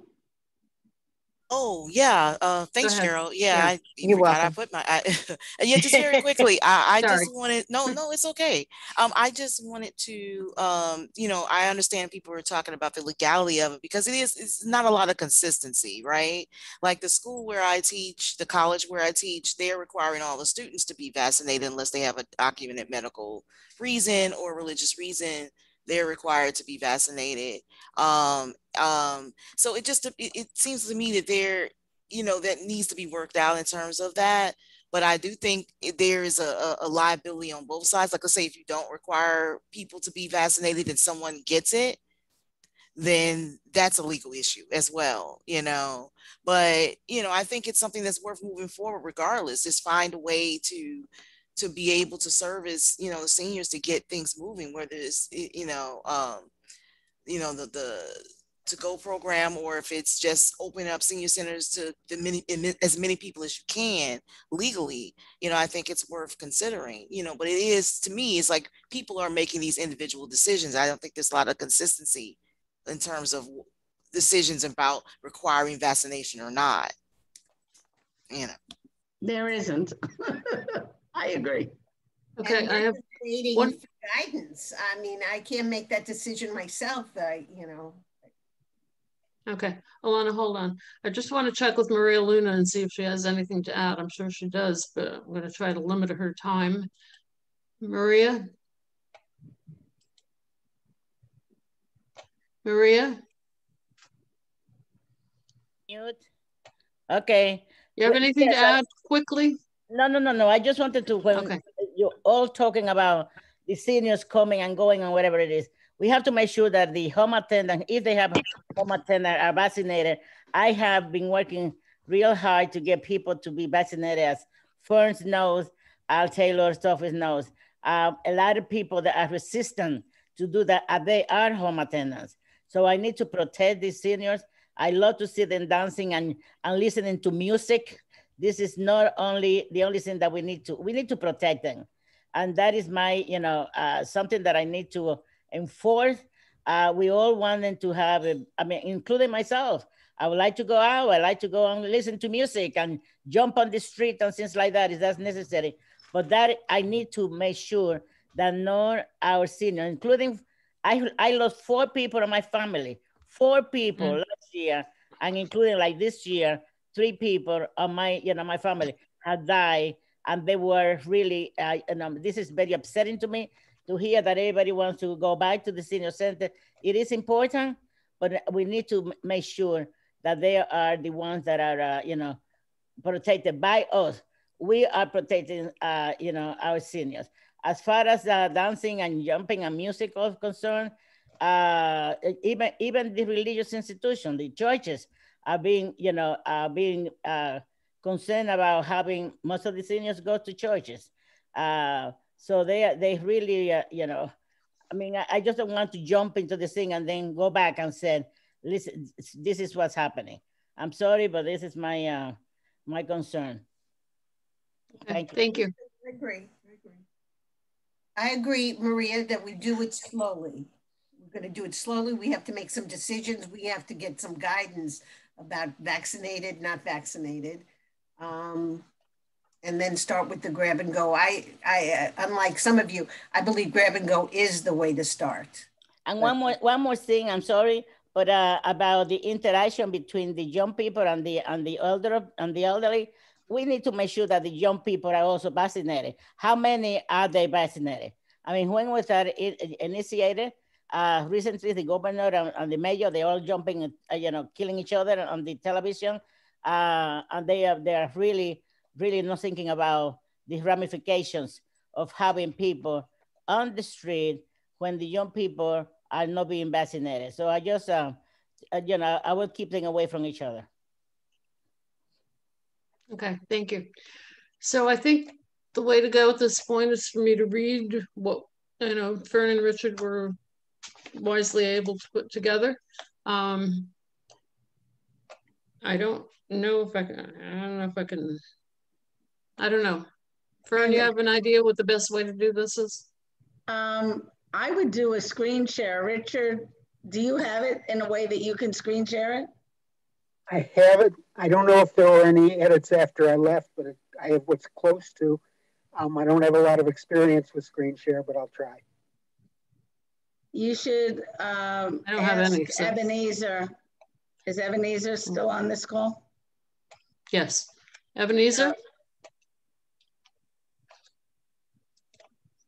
Oh yeah, uh, thanks. Gerald. Yeah, Yeah. I, You're forgot I put my. I, yeah, just very quickly. I, I just wanted. No, no, it's okay. Um, I just wanted to. Um, you know, I understand people are talking about the legality of it because it is. It's not a lot of consistency, right? Like the school where I teach, the college where I teach, they're requiring all the students to be vaccinated unless they have a documented medical reason or religious reason. They're required to be vaccinated. Um, um, so it just it, it seems to me that there, you know, that needs to be worked out in terms of that. but I do think there is a, a- liability on both sides. Like I say, if you don't require people to be vaccinated and someone gets it, then that's a legal issue as well, you know. But you know, I think it's something that's worth moving forward regardless. Just find a way to to be able to service, you know, the seniors to get things moving, whether it's you know, um, you know, the the to go program or if it's just opening up senior centers to the many as many people as you can legally you know i think it's worth considering you know but it is to me it's like people are making these individual decisions i don't think there's a lot of consistency in terms of decisions about requiring vaccination or not you know There isn't. I agree. Okay, And I have one- for guidance. I mean, I can't make that decision myself. I, you know, Okay, Alana, hold on. I just want to check with Maria Luna and see if she has anything to add. I'm sure she does, but I'm going to try to limit her time. Maria? Maria, Mute. Okay. you have Well, anything to yes, I- add quickly? No, no, no, no. I just wanted to, when Okay. you're all talking about the seniors coming and going and whatever it is, we have to make sure that the home attendant, if they have home attendant are vaccinated, I have been working real hard to get people to be vaccinated as Ferns knows, Al Taylor's office knows. Um, a lot of people that are resistant to do that, uh, they are home attendants. So I need to protect these seniors. I love to see them dancing and, and listening to music. This is not only the only thing that we need to, we need to protect them. And that is my, you know, uh, something that I need to enforce. Uh, we all want them to have, a, I mean, including myself. I would like to go out. I like to go and listen to music and jump on the street and things like that. Is that if that's necessary. But that I need to make sure that not our senior, including I, I lost four people in my family, four people Mm. last year, and including like this year, three people of my, you know, my family had died, and they were really, uh, and this is very upsetting to me to hear that everybody wants to go back to the senior center. It is important, but we need to make sure that they are the ones that are, uh, you know, protected by us. We are protecting, uh, you know, our seniors. As far as uh, dancing and jumping and music is concerned, uh, even even the religious institution, the churches, are being, you know, are being uh, concerned about having most of the seniors go to churches. Uh, so they they really, uh, you know, I mean, I, I just don't want to jump into the thing and then go back and say, listen, this is what's happening. I'm sorry, but this is my uh, my concern. Thank you. Thank you. I agree. I agree. I agree, Maria, that we do it slowly. We're going to do it slowly. We have to make some decisions. We have to get some guidance about vaccinated, not vaccinated. Um, and then start with the grab and go. I, I, uh, unlike some of you, I believe grab and go is the way to start. And one more one more thing, I'm sorry, but uh, about the interaction between the young people and the and the elder and the elderly, we need to make sure that the young people are also vaccinated. How many are they vaccinated? I mean, when was that initiated? Uh, recently, the governor and, and the mayor they all jumping, uh, you know, killing each other on the television, uh, and they are they are really really not thinking about the ramifications of having people on the street when the young people are not being vaccinated. So I just, uh, uh, you know, I will keep them away from each other. Okay, thank you. So I think the way to go at this point is for me to read what, you know, Fern and Richard were wisely able to put together. Um, I don't know if I can, I don't know if I can, I don't know. Fern, you have an idea what the best way to do this is? Um, I would do a screen share. Richard, do you have it in a way that you can screen share it? I have it. I don't know if there were any edits after I left, but it, I have what's close to. Um, I don't have a lot of experience with screen share, but I'll try. You should um, I don't have ask any, so- Ebenezer. Is Ebenezer still on this call? Yes. Ebenezer?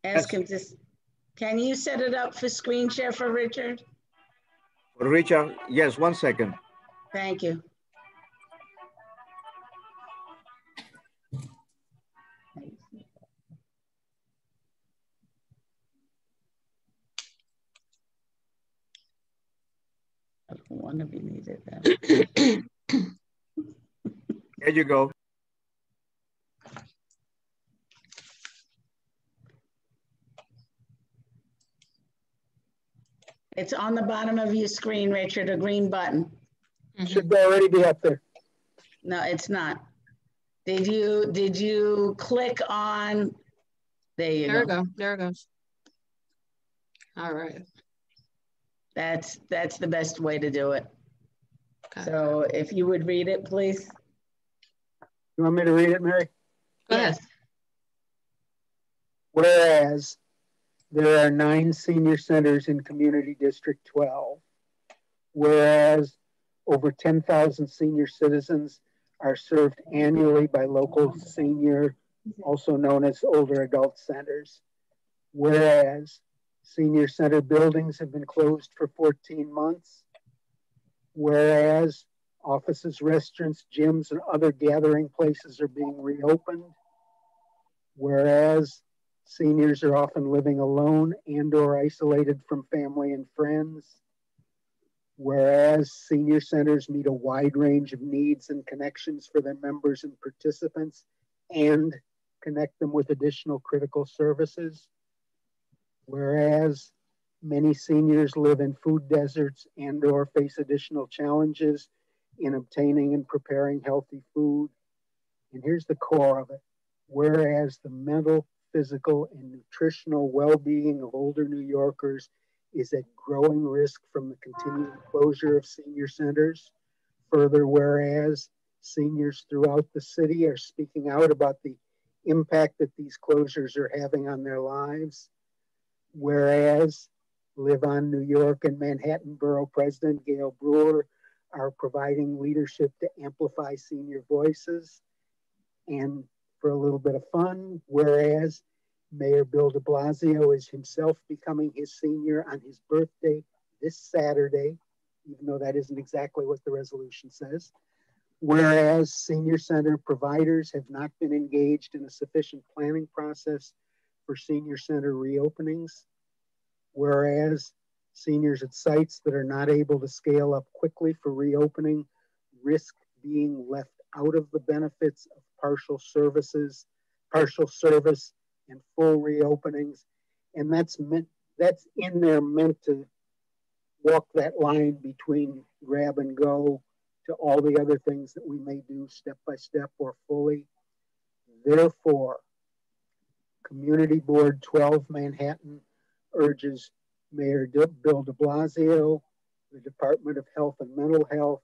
Ask him to, can you set it up for screen share for Richard? Richard, yes, one second. Thank you. Want to be needed. There you go. It's on the bottom of your screen, Richard, a green button. Mm-hmm. Should already be up there. No, it's not. Did you, did you click on? There you There go. go. There it goes. All right. That's, that's the best way to do it. So if you would read it, please. You want me to read it, Mary? Yes. Whereas there are nine senior centers in Community District 12. Whereas over 10,000 senior citizens are served annually by local senior, also known as older adult centers. Whereas senior center buildings have been closed for 14 months. Whereas offices, restaurants, gyms, and other gathering places are being reopened. Whereas seniors are often living alone and or isolated from family and friends. Whereas senior centers meet a wide range of needs and connections for their members and participants and connect them with additional critical services. Whereas many seniors live in food deserts and or face additional challenges in obtaining and preparing healthy food. And here's the core of it. Whereas the mental, physical, and nutritional well-being of older New Yorkers is at growing risk from the continued closure of senior centers. Further, whereas seniors throughout the city are speaking out about the impact that these closures are having on their lives. Whereas LiveOn New York and Manhattan Borough President Gale Brewer are providing leadership to amplify senior voices. And for a little bit of fun, whereas Mayor Bill de Blasio is himself becoming his senior on his birthday this Saturday, even though that isn't exactly what the resolution says. Whereas senior center providers have not been engaged in a sufficient planning process for senior center reopenings. Whereas seniors at sites that are not able to scale up quickly for reopening risk being left out of the benefits of partial services, partial service and full reopenings. And that's meant, that's in there meant to walk that line between grab and go to all the other things that we may do step by step or fully. Therefore, Community Board 12 Manhattan urges Mayor Bill de Blasio, the Department of Health and Mental Health,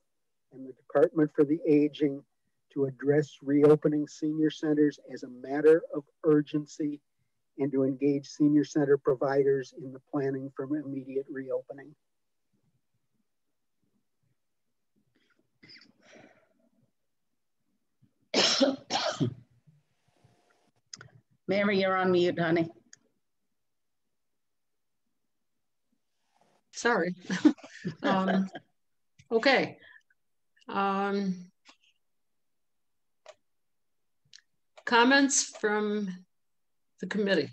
and the Department for the Aging to address reopening senior centers as a matter of urgency and to engage senior center providers in the planning for immediate reopening. Mary, you're on mute, honey. Sorry. um, okay. Um, comments from the committee?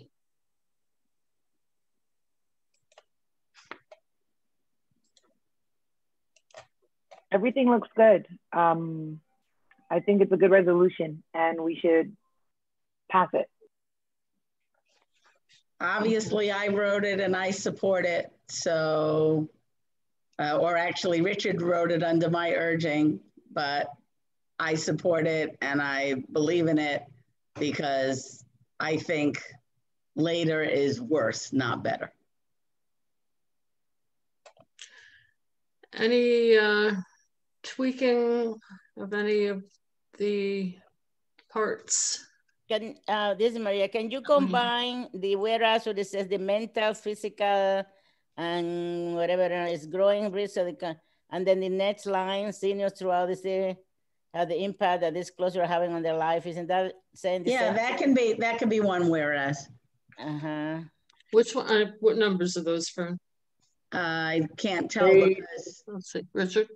Everything looks good. Um, I think it's a good resolution and we should pass it. Obviously, I wrote it and I support it. So, uh, or actually, Richard wrote it under my urging, but I support it and I believe in it because I think later is worse, not better. Any uh, tweaking of any of the parts? Can, uh, this is Maria, can you combine the whereas where it says the mental, physical, and whatever is growing risk of the, and then the next line, seniors throughout the city have the impact that this closure are having on their life. Isn't that saying the Yeah, same? that can be that can be one whereas. Uh-huh. Which one, uh, what numbers are those from? I can't tell They- Let's see, Richard?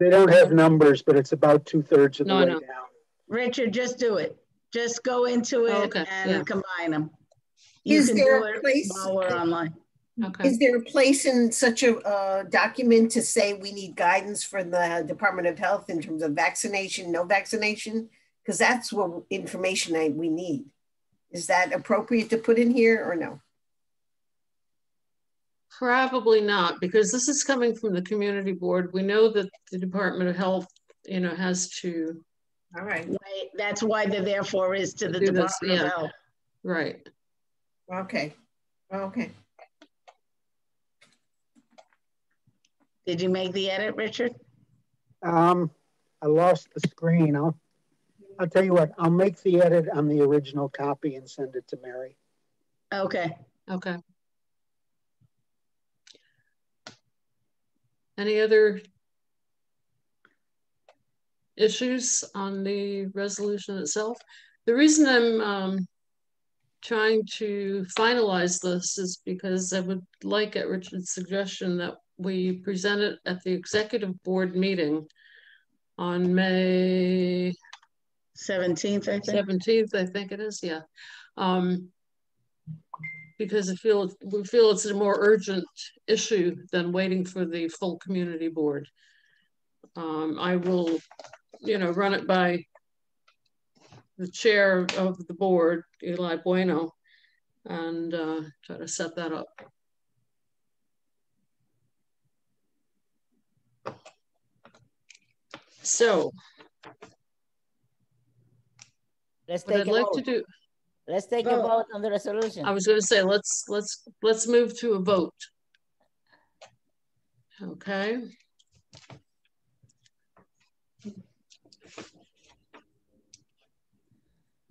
They don't have numbers, but it's about two thirds of the No, way no. down. Richard, just do it. Just go into it okay, and yeah. combine them. You Is can there do a place- while we're online. Okay. Is there a place in such a uh, document to say we need guidance from the Department of Health in terms of vaccination, no vaccination? Because that's what information I, we need. Is that appropriate to put in here or no? Probably not, because this is coming from the community board. We know that the Department of Health, you know, has to. All right. Right, That's why the therefore is to the Do this, Department of. Health. Right. Okay. Okay. Did you make the edit, Richard? Um, I lost the screen. I'll, I'll tell you what, I'll make the edit on the original copy and send it to Mary. Okay. Okay. Any other issues on the resolution itself? The reason I'm um, trying to finalize this is because I would like at Richard's suggestion that we present it at the executive board meeting on May 17th, I think. 17th, I think it is, yeah. Um, because I feel, we feel it's a more urgent issue than waiting for the full community board. Um, I will, you know, run it by the chair of the board, Eli Bueno, and uh, try to set that up. So Let's take I'd a like vote. to do, Let's take a Vote. vote on the resolution. I was gonna say, let's, let's, let's move to a vote. Okay.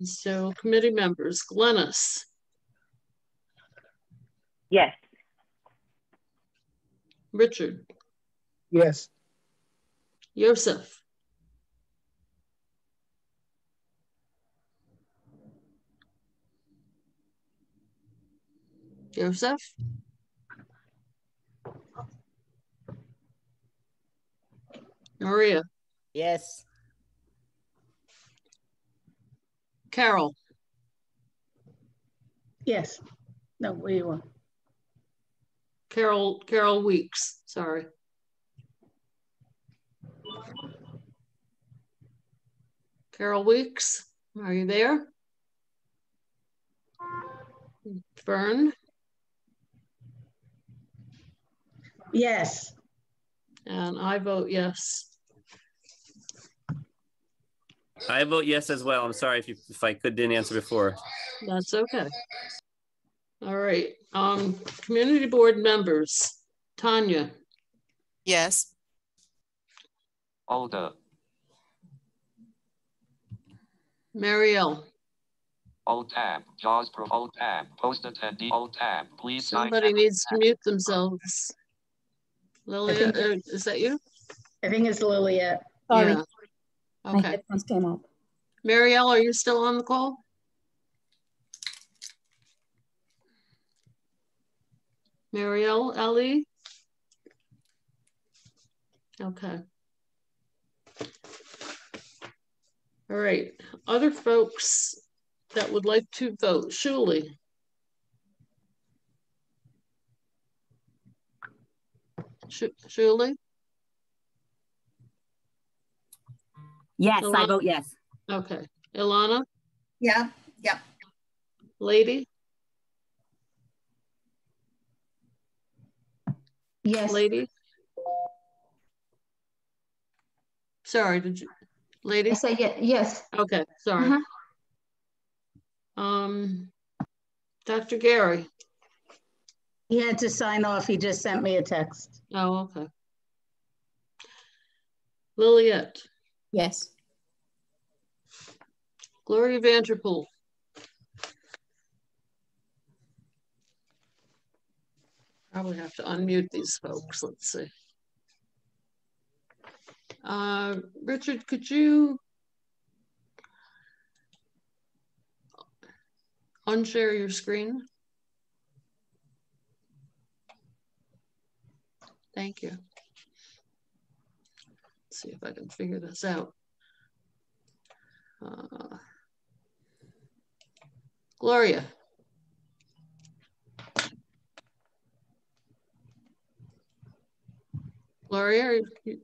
So committee members, Glennis, Yes. Richard, Yes, Joseph. Yosef? Maria, Yes. Carol, Yes. No, where you are. Carol, Carol Weeks, sorry. Carol Weeks, are you there? Fern, Yes. and I vote yes. I vote yes as well. I'm sorry if you, if I could didn't answer before. That's okay. All right, um, community board members, Tanya, Yes. Older, Marielle, Alt tab, JAWS Pro, Alt tab, post attendee, Alt tab, please sign. somebody needs to mute themselves. Lilia, uh, is that you? I think it's Liliet. Sorry, Yeah. My Okay, headphones came up. Marielle, are you still on the call? Marielle, Ellie? Okay. All right, other folks that would like to vote, Shuli, Shu- Shuli? Yes, I vote yes. Okay, Ilana, Yeah, yeah. lady, Yes. lady? Sorry, did you, lady? I say ye- yes. Okay, sorry. Uh-huh. Um, Dr. Gary, He had to sign off. He just sent me a text. oh, okay. Liliet, Yes. Gloria Vanderpool. Probably have to unmute these folks, let's see. Uh, Richard, could you unshare your screen? Thank you. Let's see if I can figure this out. Uh, Gloria. Gloria, you...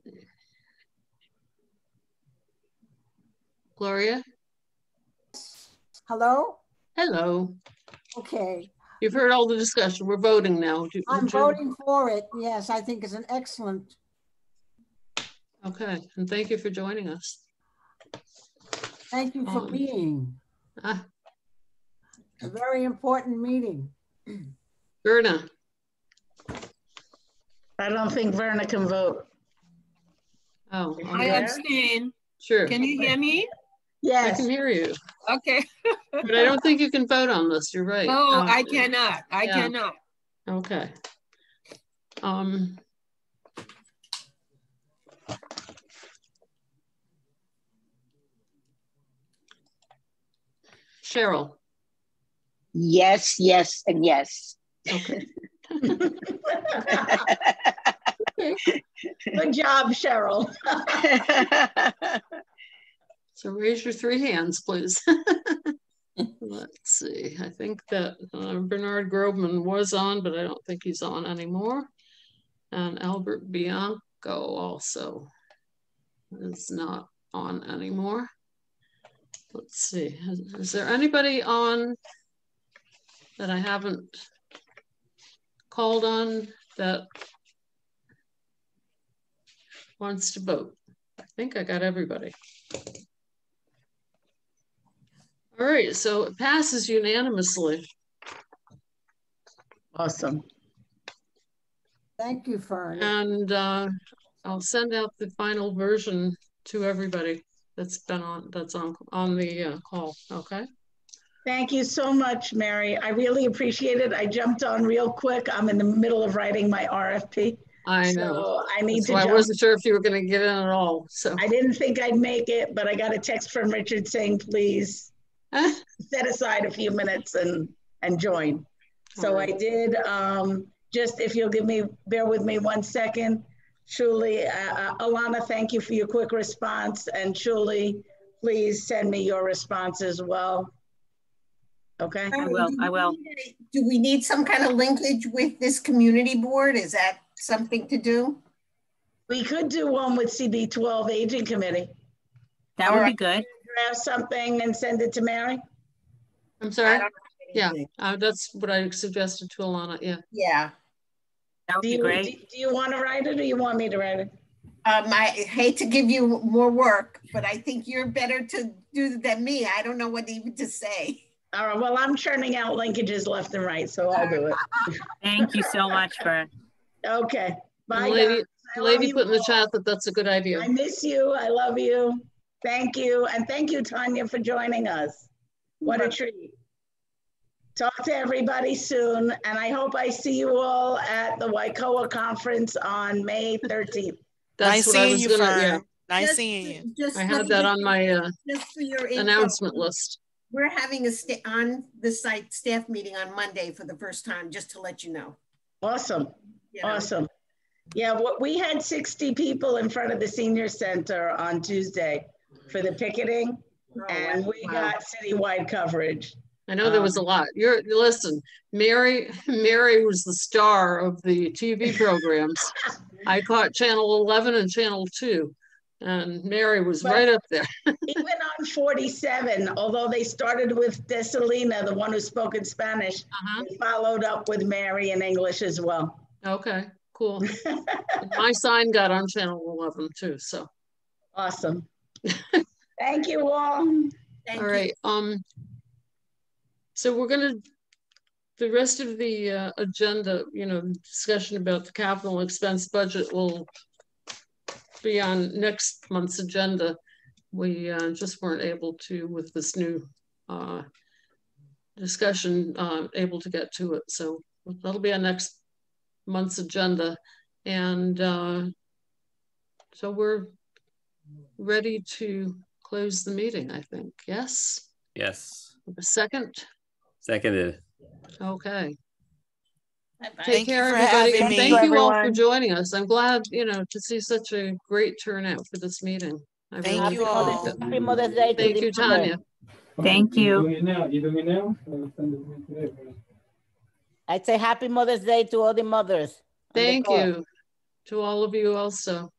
Gloria? Hello? Hello. Okay. You've heard all the discussion. We're voting now. I'm voting for it. Yes, I think it's an excellent Okay, and thank you for joining us. thank you for Um, being. ah. A very important meeting. Verna? I don't think Verna can vote. Oh. I okay. abstain. Sure. Can you hear me? Yes. I can hear you, Okay. but I don't think you can vote on this. You're right. Oh, Um, I cannot. I yeah. cannot. Okay. Um. Cheryl, Yes, yes, and yes. okay. Good job, Cheryl. So raise your three hands, please. Let's see, I think that uh, Bernard Grobman was on, but I don't think he's on anymore. And Albert Bianco also is not on anymore. Let's see, is there anybody on that I haven't called on that wants to vote? I think I got everybody. All right, so it passes unanimously. Awesome. Thank you, Fern. And uh, I'll send out the final version to everybody that's been on, that's on, on the uh, call, okay? Thank you so much, Mary. I really appreciate it. I jumped on real quick. I'm in the middle of writing my RFP. I know. So I need That's to why I jump. wasn't sure if you were gonna get in at all, so. I didn't think I'd make it, but I got a text from Richard saying, please set aside a few minutes and, and join. So I did, um, just if you'll give me, bear with me one second. Truly, uh, uh, Alana, thank you for your quick response and truly, please send me your response as well. Okay? I will, I will. Do we need some kind of linkage with this community board? Is that something to do? We could do one with CB twelve Aging Committee. That would be good. Draft something and send it to Mary? I'm sorry? Yeah, uh, that's what I suggested to Alana, yeah. Yeah. That would Do be you, great. do- do you want to write it or you want me to write it? Um, I hate to give you more work, but I think you're better to do than me. I don't know what even to say. All right, well, I'm churning out linkages left and right, so I'll do it. Thank you so much, Fern. Okay, The bye. lady, the lady put in the chat that that's a good idea. I miss you. I love you. Thank you. And thank you, Tanya, for joining us. What a treat. Talk to everybody soon, and I hope I see you all at the Waikoa Conference on May 13th. That's Nice what I seeing was you, gonna, Fern. yeah, Nice Just- seeing you. Just I let had that on my uh, Just for your info, announcement list. We're having a sta- on the site staff meeting on Monday for the first time, just to let you know. Awesome, You know? awesome. Yeah, what, we had 60 people in front of the senior center on Tuesday for the picketing, and we wow. got citywide coverage. I know there was a Um, lot. You're, listen, Mary, Mary was the star of the TV programs. I caught channel 11 and channel 2, and Mary was right up there. Even on 47, although they started with Desalina, the one who spoke in Spanish, Uh-huh. followed up with Mary in English as well. Okay, cool. My sign got on channel 11 too, so. Awesome. Thank you all. Thank All you. right, um, so we're gonna, the rest of the uh, agenda, you know, discussion about the capital expense budget will be on next month's agenda. We uh, just weren't able to with this new uh, discussion, uh, able to get to it, so that'll be on next month's agenda. And uh, so we're ready to close the meeting, I think, yes? Yes, A second? Seconded. Okay. Bye-bye. Take Thank you care, for everybody. having me. Thank Thank you, you all for everyone. joining us. I'm glad, you know, to see such a great turnout for this meeting. I Thank really you like all. it. Happy Mother's Day to Thank the you, mother. Tanya. Thank you. You're doing it now. You're doing it now? I'll send it to you today. I'd say happy Mother's Day to all the mothers. on the Thank call. you. to all of you also.